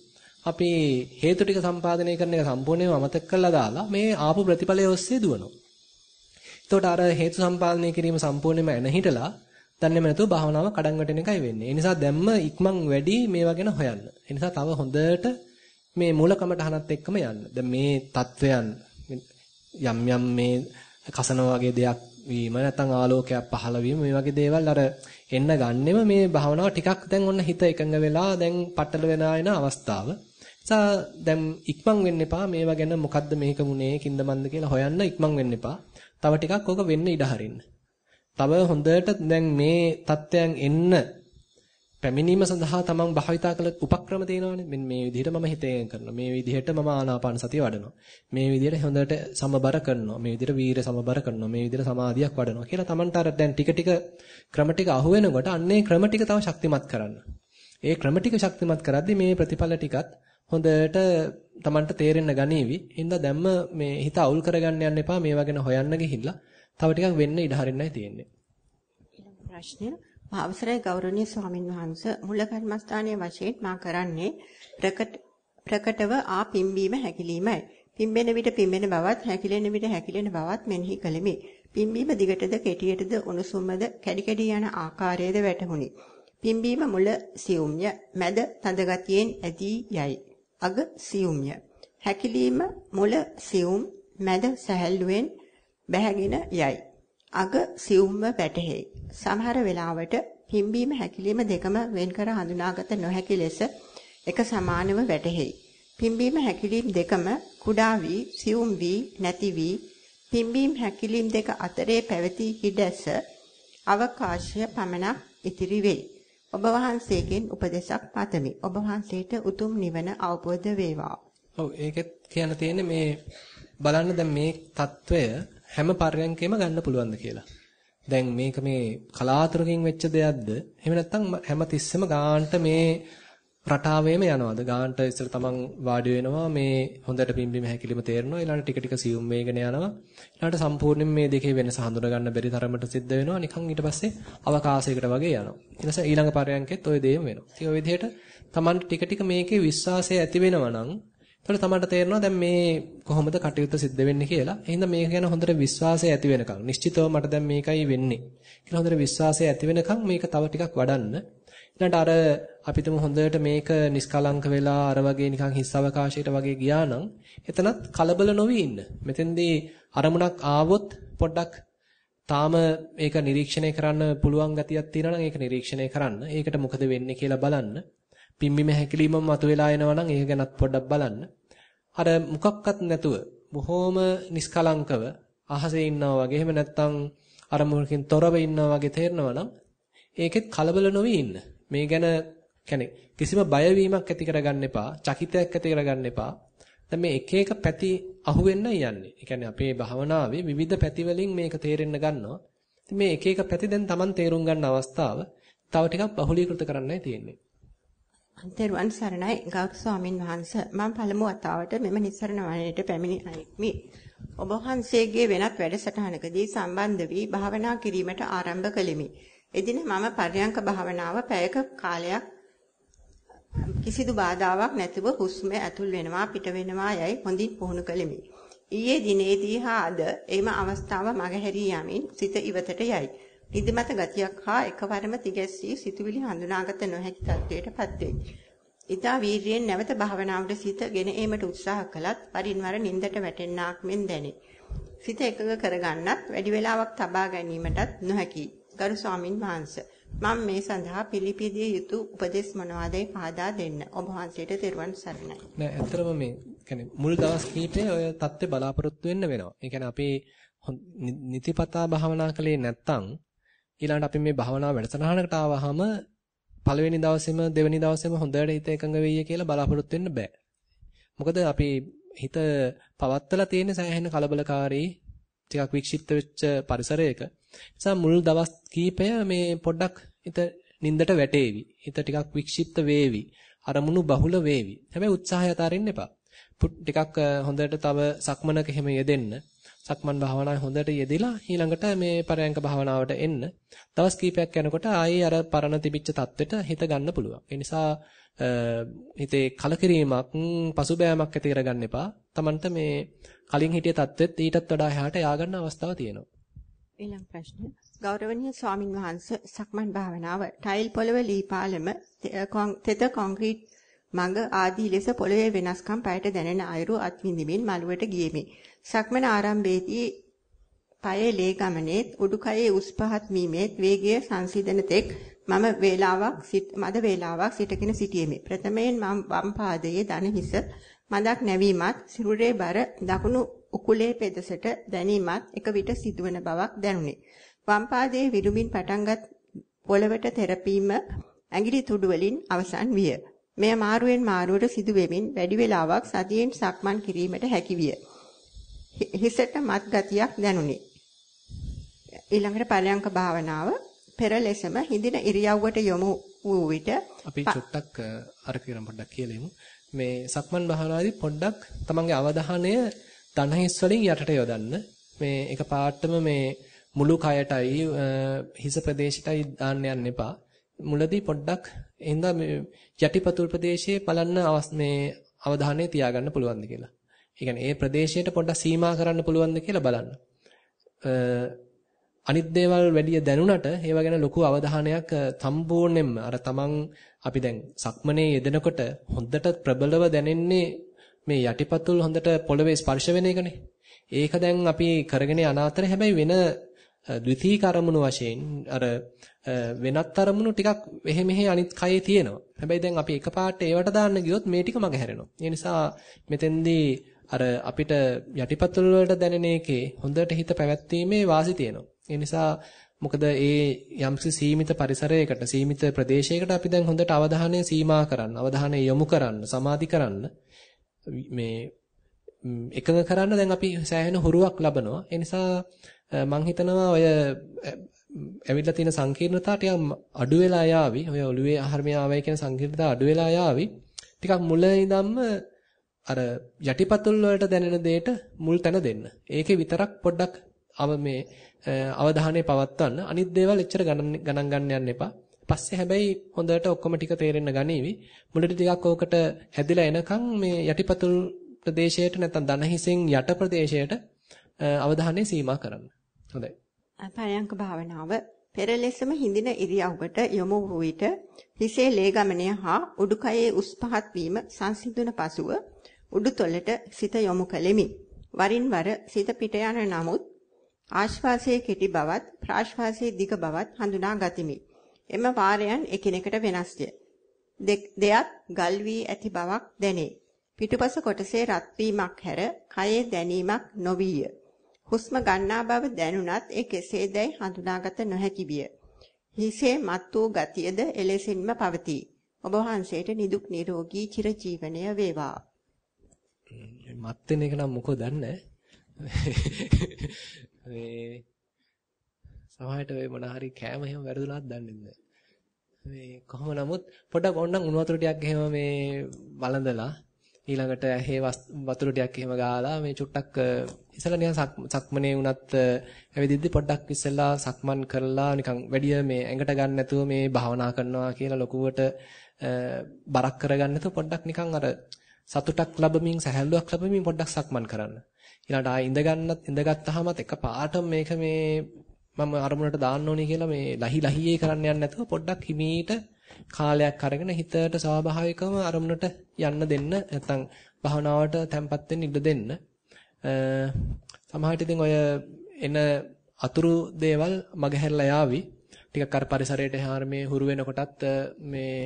Speaker 1: අපි හේතු ටික සම්පාදනය කරන එක සම්පූර්ණයෙන්ම අමතක කරලා දාලා මේ ආපු ප්‍රතිඵලය ඔස්සේ දුවනවා. එතකොට අර හේතු සම්පාදනය කිරීම සම්පූර්ණයෙන්ම එන හිටලා දන්නේම නැතුව භාවනාව කඩන් වැටෙන එකයි වෙන්නේ. ඒ නිසා දැම්ම ඉක්මන් වැඩි මේවා ගැන හොයන්න. ඒ නිසා තව හොඳට මේ මූලකමටහනත් එක්කම යන්න. දැන් මේ தත්වයන් යම් යම් මේ කසන වගේ දෙයක් වීම නැත්නම් ආලෝකයක් පහළ වීම මේ වගේ දේවල් අර එන්න ගන්නෙම මේ භාවනාව ටිකක් දැන් ඔන්න හිත එකඟ වෙලා දැන් පටල වෙනා එන අවස්ථාව. සා දැන් ඉක්මන් වෙන්න එපා මේවා ගැන මොකද්ද මේක මුනේ කින්දමන්ද කියලා හොයන්න ඉක්මන් වෙන්න එපා. තව ටිකක් ඕක වෙන්න ඉඩ තව හොඳට දැන් මේ தත්වයන් එන්න පැමිණීම සඳහා තමන් භාවිතා කළ උපක්‍රම තියෙනවානේ. මෙන්න මේ විදිහට මම හිතේන් කරනවා. මේ විදිහට මම ආනාපාන සතිය වඩනවා. මේ විදිහට හොඳට සමබර කරනවා. මේ විදිහට වීර සමබර කරනවා. මේ විදිහට සමාධියක් වඩනවා කියලා තමන්ට අර දැන් ටික ටික ක්‍රම ටික අහු වෙනකොට අන්නේ ක්‍රම ටික තව ශක්තිමත් කරන්න. ඒ ක්‍රම ටික ශක්තිමත් කරද්දී මේ ප්‍රතිඵල ටිකත් හොඳට තමන්ට තේරෙන්න ගනීවි. හින්දා දැම්ම මේ හිත අවුල් කරගන්න යන්න එපා. මේවා ගැන හොයන්න ගිහිල්ලා තව ටිකක් වෙන්න ඉඩ හරින්නයි තියෙන්නේ.
Speaker 2: ප්‍රශ්නය අවසරයි ගෞරවනීය ස්වාමින් වහන්සේ මුල කර්මස්ථානයේ වශයෙන් මා කරන්නේ ප්‍රකට ප්‍රකටව ආ පිම්බීම හැකිලීමයි. පිම්බෙන විට පිම්බෙන බවත් හැකිලෙන විට හැකිලෙන බවත් මෙනෙහි කළෙමි. පිම්බීම දිගටද කෙටියටද උණුසුමද කැඩි කැඩි යන ආකාරයේද වැටහුණි. පිම්බීම මුල සියුම්ය, මැද තද ගතියෙන් ඇදී යයි. අග සියුම්ය. හැකිලීම මුල සියුම්, මැද සැහැල්ලුවෙන් බැහැගෙන යයි. අග සිවුම්ව වැටහෙයි. සමහර වෙලාවට පිම්බීම හැකිලිම දෙකම වෙන්කර හඳුනාගත නොහැකි ලෙස එක සමානව වැටහෙයි. පිම්බීම හැකිලිම් දෙකම කුඩා වී සිවුම් වී නැති වී පිම්බීම හැකිලිම් දෙක අතරේ පැවති හිඩැස අවකාශය පමණක් ඉතිරි වෙයි. ඔබ වහන්සේගෙන් උපදේශක් පතමි. ඔබ වහන්සේට උතුම් නිවන අවබෝධ වේවා.
Speaker 1: ඔව් ඒකත් කියන්න තියෙන්නේ මේ බලන්න දැන් මේ తত্ত্বය හැම පර්යන්කෙම ගන්න පුළුවන්ද කියලා. දැන් මේක මේ කලාතුරකින් වෙච්ච දෙයක්ද? එහෙම නැත්නම් හැම තිස්සෙම ගාන්ට මේ රටාවේම යනවාද? ගාන්ට ඉස්සර තමන් වාඩි වෙනවා මේ හොඳට පිම්බීම හැකිලිම තේරෙනවා. ඊළඟට ටික ටික සියුම් වේගන යනවා. ඊළඟට සම්පූර්ණයෙන් මේ දෙකේ වෙනස හඳුනා ගන්න බැරි තරමට සිද්ධ වෙනවා. නිකන් ඊට පස්සේ අවකාශයකට වගේ යනවා. ඊට පස්සේ ඊළඟ පරයන්කෙත් ওই දේම වෙනවා. ඉතින් ওই විදිහට තමන්ට ටික ටික මේකේ විශ්වාසය ඇති වෙනවා නම් එතකොට තමයි තේරෙනවා දැන් මේ කොහොමද කටයුත්ත සිද්ධ වෙන්නේ කියලා. එහෙනම් මේක ගැන හොඳට විශ්වාසය ඇති වෙනකන් නිශ්චිතව මට දැන් මේකයි වෙන්නේ. කියලා හොඳට විශ්වාසය ඇති වෙනකන් මේක තව ටිකක් වඩන්න. ඊළඟට අර අපිටම හොඳට මේක නිස්කලංක වෙලා අර වගේ නිකන් හිස් අවකාශයකට වගේ ගියා නම් එතනත් කලබල නොවි ඉන්න. මෙතෙන්දී අරමුණක් ආවොත් පොඩ්ඩක් තාම ඒක නිරීක්ෂණය කරන්න පුළුවන් ගතියක් තියෙනවා නම් ඒක නිරීක්ෂණය කරන්න. ඒකට මොකද වෙන්නේ කියලා බලන්න. පිම්බිම හැකිලිමම මතුවලා එනවා නම් ඒක ගැනත් පොඩ්ඩක් බලන්න. අර මොකක්වත් නැතුව බොහොම නිස්කලංකව අහසේ ඉන්නවා වගේ එහෙම නැත්නම් අරමුණකින් තොරව ඉන්නවා වගේ තේරෙනවා නම් ඒකෙත් කලබල නොවි ඉන්න. මේ ගැන කියන්නේ කිසිම බයවීමක් ඇති කරගන්න එපා, චකිතයක් ඇති කරගන්න එපා. දැන් මේ එක එක පැති අහුවෙන්න යන්නේ. ඒ කියන්නේ අපේ භාවනාවේ විවිධ පැති වලින් මේක තේරෙන්න ගන්නවා. ඉතින් මේ එක එක පැති දැන් Taman තේරුම් ගන්න අවස්ථාව තව ටිකක් බහුලීකృత කරන්නයි තියෙන්නේ.
Speaker 2: අන්තරුවන් සරණයි ගෞරව ස්වාමින් වහන්සේ මම පළමු වතාවට මෙම නිස්සරණ වනයේට පැමිණි අයෙක්මි. ඔබ වහන්සේගේ වෙනත් වැඩසටහනකදී සම්බන්ධ වී භාවනා කිරීමට ආරම්භ කළෙමි. එදින මම පර්යංක භාවනාව පැයක කාලයක් කිසිදු බාධාවක් නැතිව හුස්ම ඇතුල් වෙනවා පිට වෙනවා යයි හොඳින් පුහුණු කළෙමි. ඊයේ දිනේදී හා අද එම අවස්ථාව මගහැරී යමින් සිත ඉවතට යයි. නිදිමත ගතියක් හා එකවරම තිගැස්සී සිතුවිලි හඳුනාගත නොහැකි තත්ත්වයටපත් වෙයි. ඊතා වීර්යයෙන් නැවත භාවනාවට සිත ගෙන ඒමට උත්සාහ කළත් පරින් වර නින්දට වැටෙන්නාක් මෙන් දැනේ. සිත එකඟ කරගන්නත් වැඩි වේලාවක් තබා ගැනීමටත් නොහැකි. ගරු ස්වාමින් වහන්සේ මම මේ සඳහා පිළිපිදිය යුතු උපදෙස් මොනවාදයි පහදා දෙන්න. ඔබ වහන්සේට තෙරුවන් සරණයි.
Speaker 1: නෑ ඇත්තටම මේ කියන්නේ මුල් දවස් කීපේ ඔය தත්ත්වේ බලාපොරොත්තු වෙන්න වෙනවා. ඒ කියන්නේ අපි නිතිපතා භාවනා කළේ නැත්තම් ඊළඟට අපි මේ භාවනා වැඩසටහනකට ආවහම පළවෙනි දවසේම දෙවෙනි දවසේම හොඳට හිත එකඟ වෙయ్య කියලා බලාපොරොත්තු වෙන්න බෑ. මොකද අපි හිත පවත්තලා තියෙන සෑහෙන කලබලකාරී ටිකක් වික්ෂිප්ත වෙච්ච පරිසරයක නිසා මුල් දවස් කීපය මේ පොඩ්ඩක් හිත නින්දට වැටේවි. හිත ටිකක් වික්ෂිප්ත වේවි. අරමුණු බහුල වේවි. හැබැයි උත්සාහය අතාරින්න එපා. ටිකක් හොඳට තව සක්මනක එහෙම යෙදෙන්න. සක්මන් භාවනාවේ හොඳට යෙදিলা ඊළඟට මේ පරයන්ක භාවනාවට එන්න දවස් කීපයක් යනකොට ආයේ අර පරණ තිබිච්ච தත්වෙට හිත ගන්න පුළුවන්. ඒ නිසා හිතේ කලකිරීමක් පසුබෑමක් ඇති කරගන්න එපා. Tamanට මේ කලින් හිටිය தත්වෙත් ඊටත් වඩා එහාට ය아가න්න අවස්ථාව තියෙනවා.
Speaker 2: ඊළඟ ප්‍රශ්නය ගෞරවනීය ස්වාමින් වහන්සේ සක්මන් භාවනාව ටයිල් පොළව ලී පාලම තෙත කොන්ක්‍රීට් මඟ ආදී ලෙස පොළවේ වෙනස්කම් පයට දැනෙන අයුරු අත්විඳිමින් මළුවට ගියෙමි. සක්මන ආරම්භයේදී පයේ ලේ ගමනේත් උඩුකයේ උස් පහත් වීමේත් වේගය සංසිඳන තෙක් මම වේලාවක් මද වේලාවක් සිටගෙන සිටියෙමි. ප්‍රථමයෙන් මම වම් පාදයේ දන හිස මදක් නැවීමත් සිරුරේ බර දකුණු උකුලේ පෙදෙසට දැනීමත් එක විට සිදුවන බවක් දැනුනි. වම් පාදයේ විරුමින් පටන්ගත් පොළවට තෙරපීම ඇඟිලි තුඩු වලින් අවසන් විය. මෙය මාරුවෙන් මාරුවට සිදු වෙමින් වැඩි වේලාවක් සතියෙන් සක්මන් කිරීමට හැකි විය. හිසට මත් ගතියක් දැනුනි. ඊළඟට පරයන්ක භාවනාව පෙර ලෙසම හිඳින ඉරියව්වට යොමු වූ විට
Speaker 1: අපි චුට්ටක් අර කියන පොඩ්ඩක් කියලෙමු. මේ සක්මන් භාවනාවේදී පොඩ්ඩක් තමන්ගේ අවධානය දණහිස් වලින් යටට යොදන්න. මේ එක පාටම මේ මුළු කයටයි හිස ප්‍රදේශයටයි දාන්න යන්න එපා. මුලදී පොඩ්ඩක් එහෙනම් මේ යටිපතුල් ප්‍රදේශයේ බලන්න මේ අවධානය තියාගන්න පුළුවන්ද කියලා. ඒ කියන්නේ ඒ ප්‍රදේශයට පොඩ්ඩක් සීමා කරන්න පුළුවන්ද කියලා බලන්න. අනිත් දේවල් වැඩි දැනුණට ඒව ගැන ලොකු අවධානයක් සම්පූර්ණයෙන්ම අර තමන් අපි දැන් සක්මනේ යෙදෙනකොට හොඳට ප්‍රබලව දැනෙන්නේ මේ යටිපතුල් හොඳට පොළවේ ස්පර්ශ වෙන එකනේ. ඒක දැන් අපි කරගෙන යන අතර හැබැයි වෙන ද්විතීක අරමුණු වශයෙන් අර වෙනත් අරමුණු ටිකක් එහෙ මෙහෙ අනිත් කයේ තියෙනවා. හැබැයි දැන් අපි එකපාරට ඒවට දාන්න ගියොත් මේ ටික මග හැරෙනවා. ඒ නිසා මෙතෙන්දී අර අපිට යටිපතුල් වලට දැනෙන එකේ හොඳට හිත පැවැත්වීමේ වාසි තියෙනවා. ඒ නිසා මොකද ඒ යම්සි සීමිත පරිසරයකට සීමිත ප්‍රදේශයකට අපි දැන් හොඳට අවධානය සීමා කරන්න, අවධානය යොමු කරන්න, සමාධි කරන්න මේ එකඟ කරන්න දැන් අපි සෑහෙන හුරුවක් ලබනවා. ඒ නිසා මම හිතනවා ඔය ඇවිල්ලා තියෙන සංකීර්ණතා ටිකක් අඩු වෙලා යාවි. ඔය ඔළුවේ ආහාරමය ආවයි කියන සංකීර්ණතා අඩු වෙලා යාවි. ටිකක් මුල ඉඳන්ම අර යටිපතුල් වලට දැනෙන දෙයට මුල් තැන දෙන්න. ඒකේ විතරක් පොඩ්ඩක් අව මේ අවධානය පවත්වන්න. අනිත් දේවල් එච්චර ගණන් ගණන් ගන්න යන්න එපා. පස්සේ හැබැයි හොඳට ඔක්කොම ටික තේරෙන්න ගනීවි. මුලට ටිකක් ඕකට හැදිලා එනකන් මේ යටිපතුල් ප්‍රදේශයට නැත්නම් දන හිසෙන් යට ප්‍රදේශයට අවධානය සීමා කරන්න. හොඳයි.
Speaker 2: පරයන්ක භාවනාව පෙර ලෙසම හිඳින ඉරියව්වට යොමු වූ විට හිසේ ලේ ගමනය හා උඩුකයේ උස් පහත් වීම සංසිඳුන පසුව උඩුතොලට සිත යොමු කළෙමි. වරින් වර සිත පිට යන නමුත් ආශ්වාසයේ කෙටි බවත් ප්‍රාශ්වාසයේ දිග බවත් හඳුනා ගතිමි. එම වාරයන් එකිනෙකට වෙනස්ය. දෙයත් ගල් වී ඇති බවක් දැනේ. පිටුපස කොටසේ රත් වීමක් හැර කයේ දැනීමක් නොවිය. හුස්ම ගන්නා බව දැනුණත් ඒ කෙසේදැයි හඳුනාගත නොහැකි විය. හිසේ මත් වූ ගතියද එලෙසින්ම පවතී. ඔබ වහන්සේට නිදුක් නිරෝගී චිරජීවනය වේවා.
Speaker 1: මත් වෙන එක නම් මොකෝ දන්නේ මේ සමහරට ඔය මොන හරි කෑම එහෙම වැරදුනාත් දන්නේ නැහැ. මේ කොහොම නමුත් පොඩක් ඕනනම් උණු වතුර ටිකක් එහෙම මේ වළඳලා ඊළඟට ඇහි වතුර ටිකක් එහෙම ගාලා මේ චුට්ටක් ඉස්සලා නිකන් සක්මනේ වුණත් ඇවිදිද්දි පොඩ්ඩක් ඉස්සලා සක්මන් කරලා නිකන් වැඩිය මේ ඇඟට ගන්න නැතුව මේ භාවනා කරනවා කියලා ලොකුවට බරක් කරගන්න නැතුව පොඩ්ඩක් නිකන් අර සතුටක් ලැබමින් සැහැල්ලුවක් ලැබමින් පොඩ්ඩක් සක්මන් කරන්න. ඊළඟට ආයෙ ඉඳ ගන්නත් ඉඳගත්තාමත් එකපාරටම මේක මේ මම අරමුණට දාන්න ඕනේ කියලා මේ ලහි ලහියේ කරන්න යන්නේ නැතුව පොඩ්ඩක් හිමීට කාලයක් අරගෙන හිතට ස්වාභාවිකවම අරමුණට යන්න දෙන්න නැත්නම් භාවනාවට තැම්පත් වෙන්න ඉඩ දෙන්න. සමහරට ඉතින් ඔය එන අතුරු දේවල් මගහැරලා යාවි. ටිකක් අර පරිසරයට එහාර මේ හුරු වෙනකොටත් මේ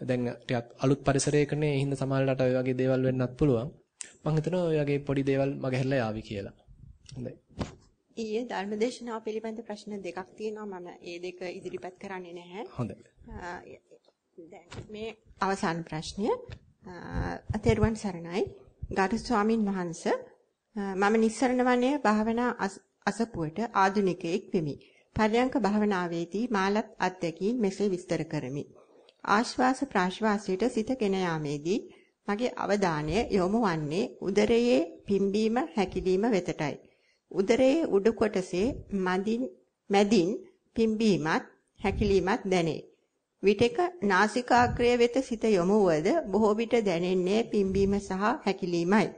Speaker 1: දැන් ටිකක් අලුත් පරිසරයකනේ හින්දා සමහරලාට ඔය වගේ දේවල් වෙන්නත් පුළුවන්. මම හිතනවා ඔය වගේ පොඩි දේවල් මගහැරලා යාවි කියලා. හොඳයි.
Speaker 2: ඊයේ ධර්මදේශනාව පිළිබඳ ප්‍රශ්න දෙකක් තියෙනවා මම ඒ දෙක ඉදිරිපත් කරන්නේ නැහැ.
Speaker 1: හොඳයි.
Speaker 2: දැන් මේ අවසාන ප්‍රශ්නය අතේරුවන් සරණයි ගරු ස්වාමින් වහන්සේ මම නිස්සරණ වනයේ භාවනා අසපුවට ආධුනිකයෙක් වෙමි. පර්යංක භාවනාවේදී මාලත් අත්දැකීම් මෙසේ විස්තර කරමි. ආශ්වාස ප්‍රාශ්වාසයට සිත ගෙන යාමේදී මගේ අවධානය යොමු වන්නේ උදරයේ පිම්බීම හැකිලිම වෙතටයි. උදරයේ උඩු කොටසේ මදින් මැදින් පිම්බීමත් හැකිලීමත් දැනේ. විටක නාසිකාග්‍රය වෙත සිත යොමු වද බොහෝ විට දැනෙන්නේ පිම්බීම සහ හැකිලීමයි.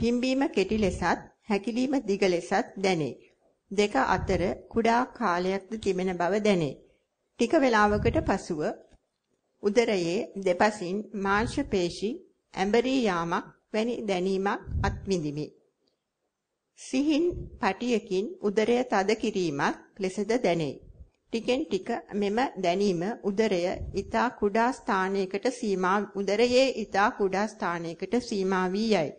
Speaker 2: පිම්බීම කෙටි ලෙසත් හැකිලීම දිග ලෙසත් දැනේ. දෙක අතර කුඩා කාලයක්ද තිබෙන බව දැනේ. ටික වේලාවකට පසුව උදරයේ දෙපසින් මාංශ පේශි ඇඹරී යාමක් වැනි දැනීමක් අත්විඳිමි. සිහින් පටියකින් උදරය තද කිරීමක් ලෙසද දැනේ. ටිකෙන් ටික මෙම දැනීම උදරය ඊතා කුඩා ස්ථානයකට සීමා උදරයේ ඊතා කුඩා ස්ථානයකට සීමා වී යයි.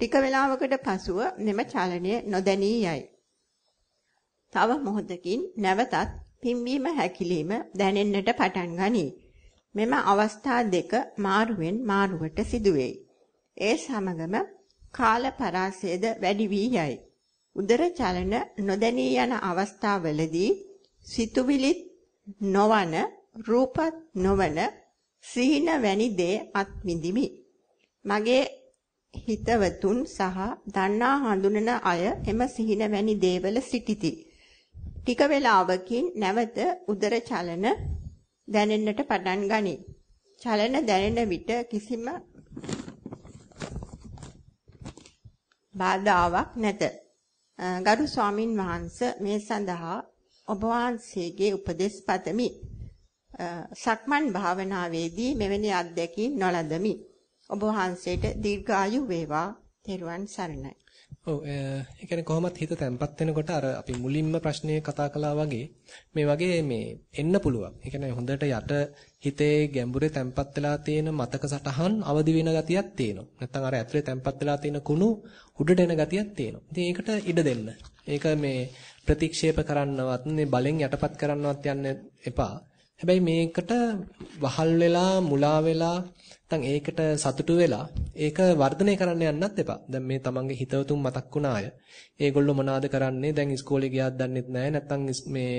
Speaker 2: ටික වේලාවකට පසුව මෙම චලනය නොදැනී යයි. තව මොහොතකින් නැවතත් පිම්බීම හැකිලිම දැනෙන්නට පටන් ගනී. මෙම අවස්ථා දෙක මාරුවෙන් මාරුවට සිදුවේ. ඒ සමගම කාල පරාසයද වැඩි වී යයි. උදර චලන නොදැනී යන අවස්ථාවලදී සිතුවිලිත් නොවන රූපත් නොවන සීන වැනි දේ අත්විඳිමි. මගේ හිතවතුන් සහ දන්නා හඳුනන අය එම සිහින වැනි දේවල සිටිති. ටික වේලාවකින් නැවත උදර චලන දැනෙන්නට පටන් ගනී. චලන දැනෙන විට කිසිම බාධාවක් නැත. ගරු ස්වාමින් වහන්සේ මේ සඳහා ඔබ වහන්සේගේ උපදෙස් පතමි. සක්මන් භාවනාවේදී මෙවැනි අත්දැකීම් නොලදමි. ඔබ වහන්සේට දීර්ඝායු වේවා. තෙරුවන් සරණයි.
Speaker 1: ඔව් ඒ කියන්නේ කොහොමත් හිත තැම්පත් වෙනකොට අර අපි මුලින්ම ප්‍රශ්නේ කතා කළා වගේ මේ වගේ මේ එන්න පුළුවන්. ඒ කියන්නේ හොඳට යට හිතේ ගැඹුරේ තැම්පත් වෙලා තියෙන මතක සටහන් අවදි වෙන ගතියක් තියෙනවා. නැත්නම් අර ඇතුලේ තැම්පත් වෙලා තියෙන කුණු උඩට එන ගතියක් තියෙනවා. ඉතින් ඒකට ඉඩ දෙන්න. ඒක මේ ප්‍රතික්ෂේප කරන්නවත් නේ බලෙන් යටපත් කරන්නවත් යන්න එපා. හැබැයි මේකට වහල් වෙලා මුලා වෙලා නැත්නම් ඒකට සතුටු වෙලා ඒක වර්ධනය කරන්න යන්නත් එපා. දැන් මේ තමන්ගේ හිතවතුන් මතක් වුණ අය. ඒගොල්ලෝ මොනවාද කරන්නේ? දැන් ඉස්කෝලේ ගියාද දන්නෙත් නැහැ. නැත්නම් මේ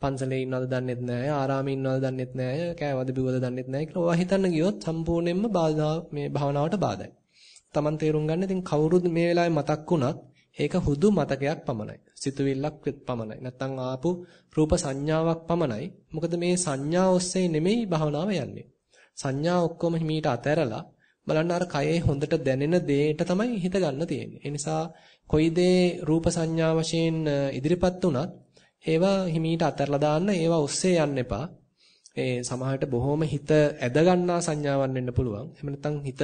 Speaker 1: පන්සලේ ඉන්නවද දන්නෙත් නැහැ. ආරාමේ ඉන්නවද දන්නෙත් නැහැ. කෑවද බිව්වද දන්නෙත් නැහැ කියලා ඔයා හිතන්න ගියොත් සම්පූර්ණයෙන්ම බාධා මේ භාවනාවට බාධායි. තමන් තේරුම් ගන්න ඉතින් කවුරුද මේ වෙලාවේ මතක් වුණත් ඒක හුදු මතකයක් පමණයි. සිතුවිල්ලක් පමණයි. නැත්නම් ආපු රූප සංඥාවක් පමණයි. මොකද මේ සංඥා ඔස්සේ නෙමෙයි භාවනාව යන්නේ. සංඥා ඔක්කොම හිමීට අතහැරලා බලන්න අර කයේ හොඳට දැනෙන දේට තමයි හිත ගන්න තියෙන්නේ. ඒ නිසා කොයි දේ රූප සංඥා වශයෙන් ඉදිරිපත් වුණත් ඒවා හිමීට අතහැරලා දාන්න ඒවා ඔස්සේ යන්න එපා. ඒ සමහරට බොහොම හිත ඇද ගන්නා සංඥාවක් වෙන්න පුළුවන්. එහෙම නැත්නම් හිත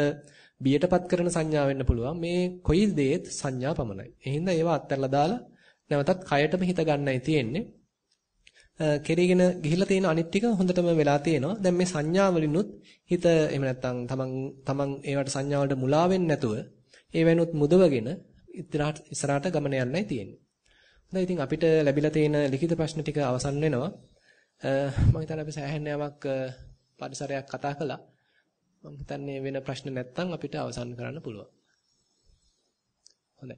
Speaker 1: බියටපත් කරන සංඥා වෙන්න පුළුවන්. මේ කොයි දේත් සංඥා පමණයි. ඒ හින්දා ඒවා අත්හැරලා දාලා නැවතත් කයටම හිත ගන්නයි තියෙන්නේ. කෙරීගෙන ගිහිල්ලා තියෙන අනිත් ටික හොඳටම වෙලා තියෙනවා. දැන් මේ සංඥා වලිනුත් හිත එහෙම නැත්නම් තමන් තමන් ඒවට සංඥා වලට මුලා වෙන්නේ නැතුව ඒවෙනුත් මුදවගෙන ඉස්සරහට ඉස්සරහට ගමන යන්නයි තියෙන්නේ. හොඳයි ඉතින් අපිට ලැබිලා තියෙන ලිඛිත ප්‍රශ්න ටික අවසන් වෙනවා. මම හිතන්නේ අපි සෑහෙන යමක් පරිසරයක් කතා කළා. මම හිතන්නේ වෙන ප්‍රශ්න නැත්නම් අපිට අවසන් කරන්න පුළුවන්. හොඳයි.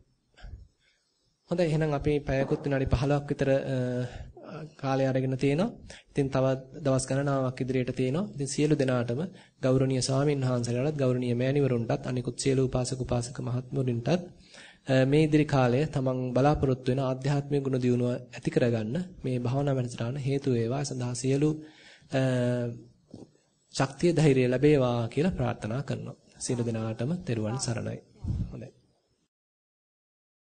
Speaker 1: හොඳයි එහෙනම් අපි පැයකුත් විනාඩි 15ක් විතර කාලය අරගෙන තියෙනවා. ඉතින් තව දවස් ගණනාවක් ඉදිරියට තියෙනවා. ඉතින් සියලු දෙනාටම ගෞරවනීය ස්වාමීන් වහන්සේලාටත් ගෞරවනීය මෑණිවරුන්ටත් අනිකුත් සියලු උපාසක උපාසක මහත්මුරුන්ටත් මේ ඉදිරි කාලය තමන් බලාපොරොත්තු වෙන ආධ්‍යාත්මික ගුණ දියුණුව ඇති කරගන්න මේ භාවනා වැඩසටහන හේතු වේවා. සඳහා සියලු ශක්තිය ධෛර්යය ලැබේවා කියලා ප්‍රාර්ථනා කරනවා. සියලු දෙනාටම තෙරුවන් සරණයි.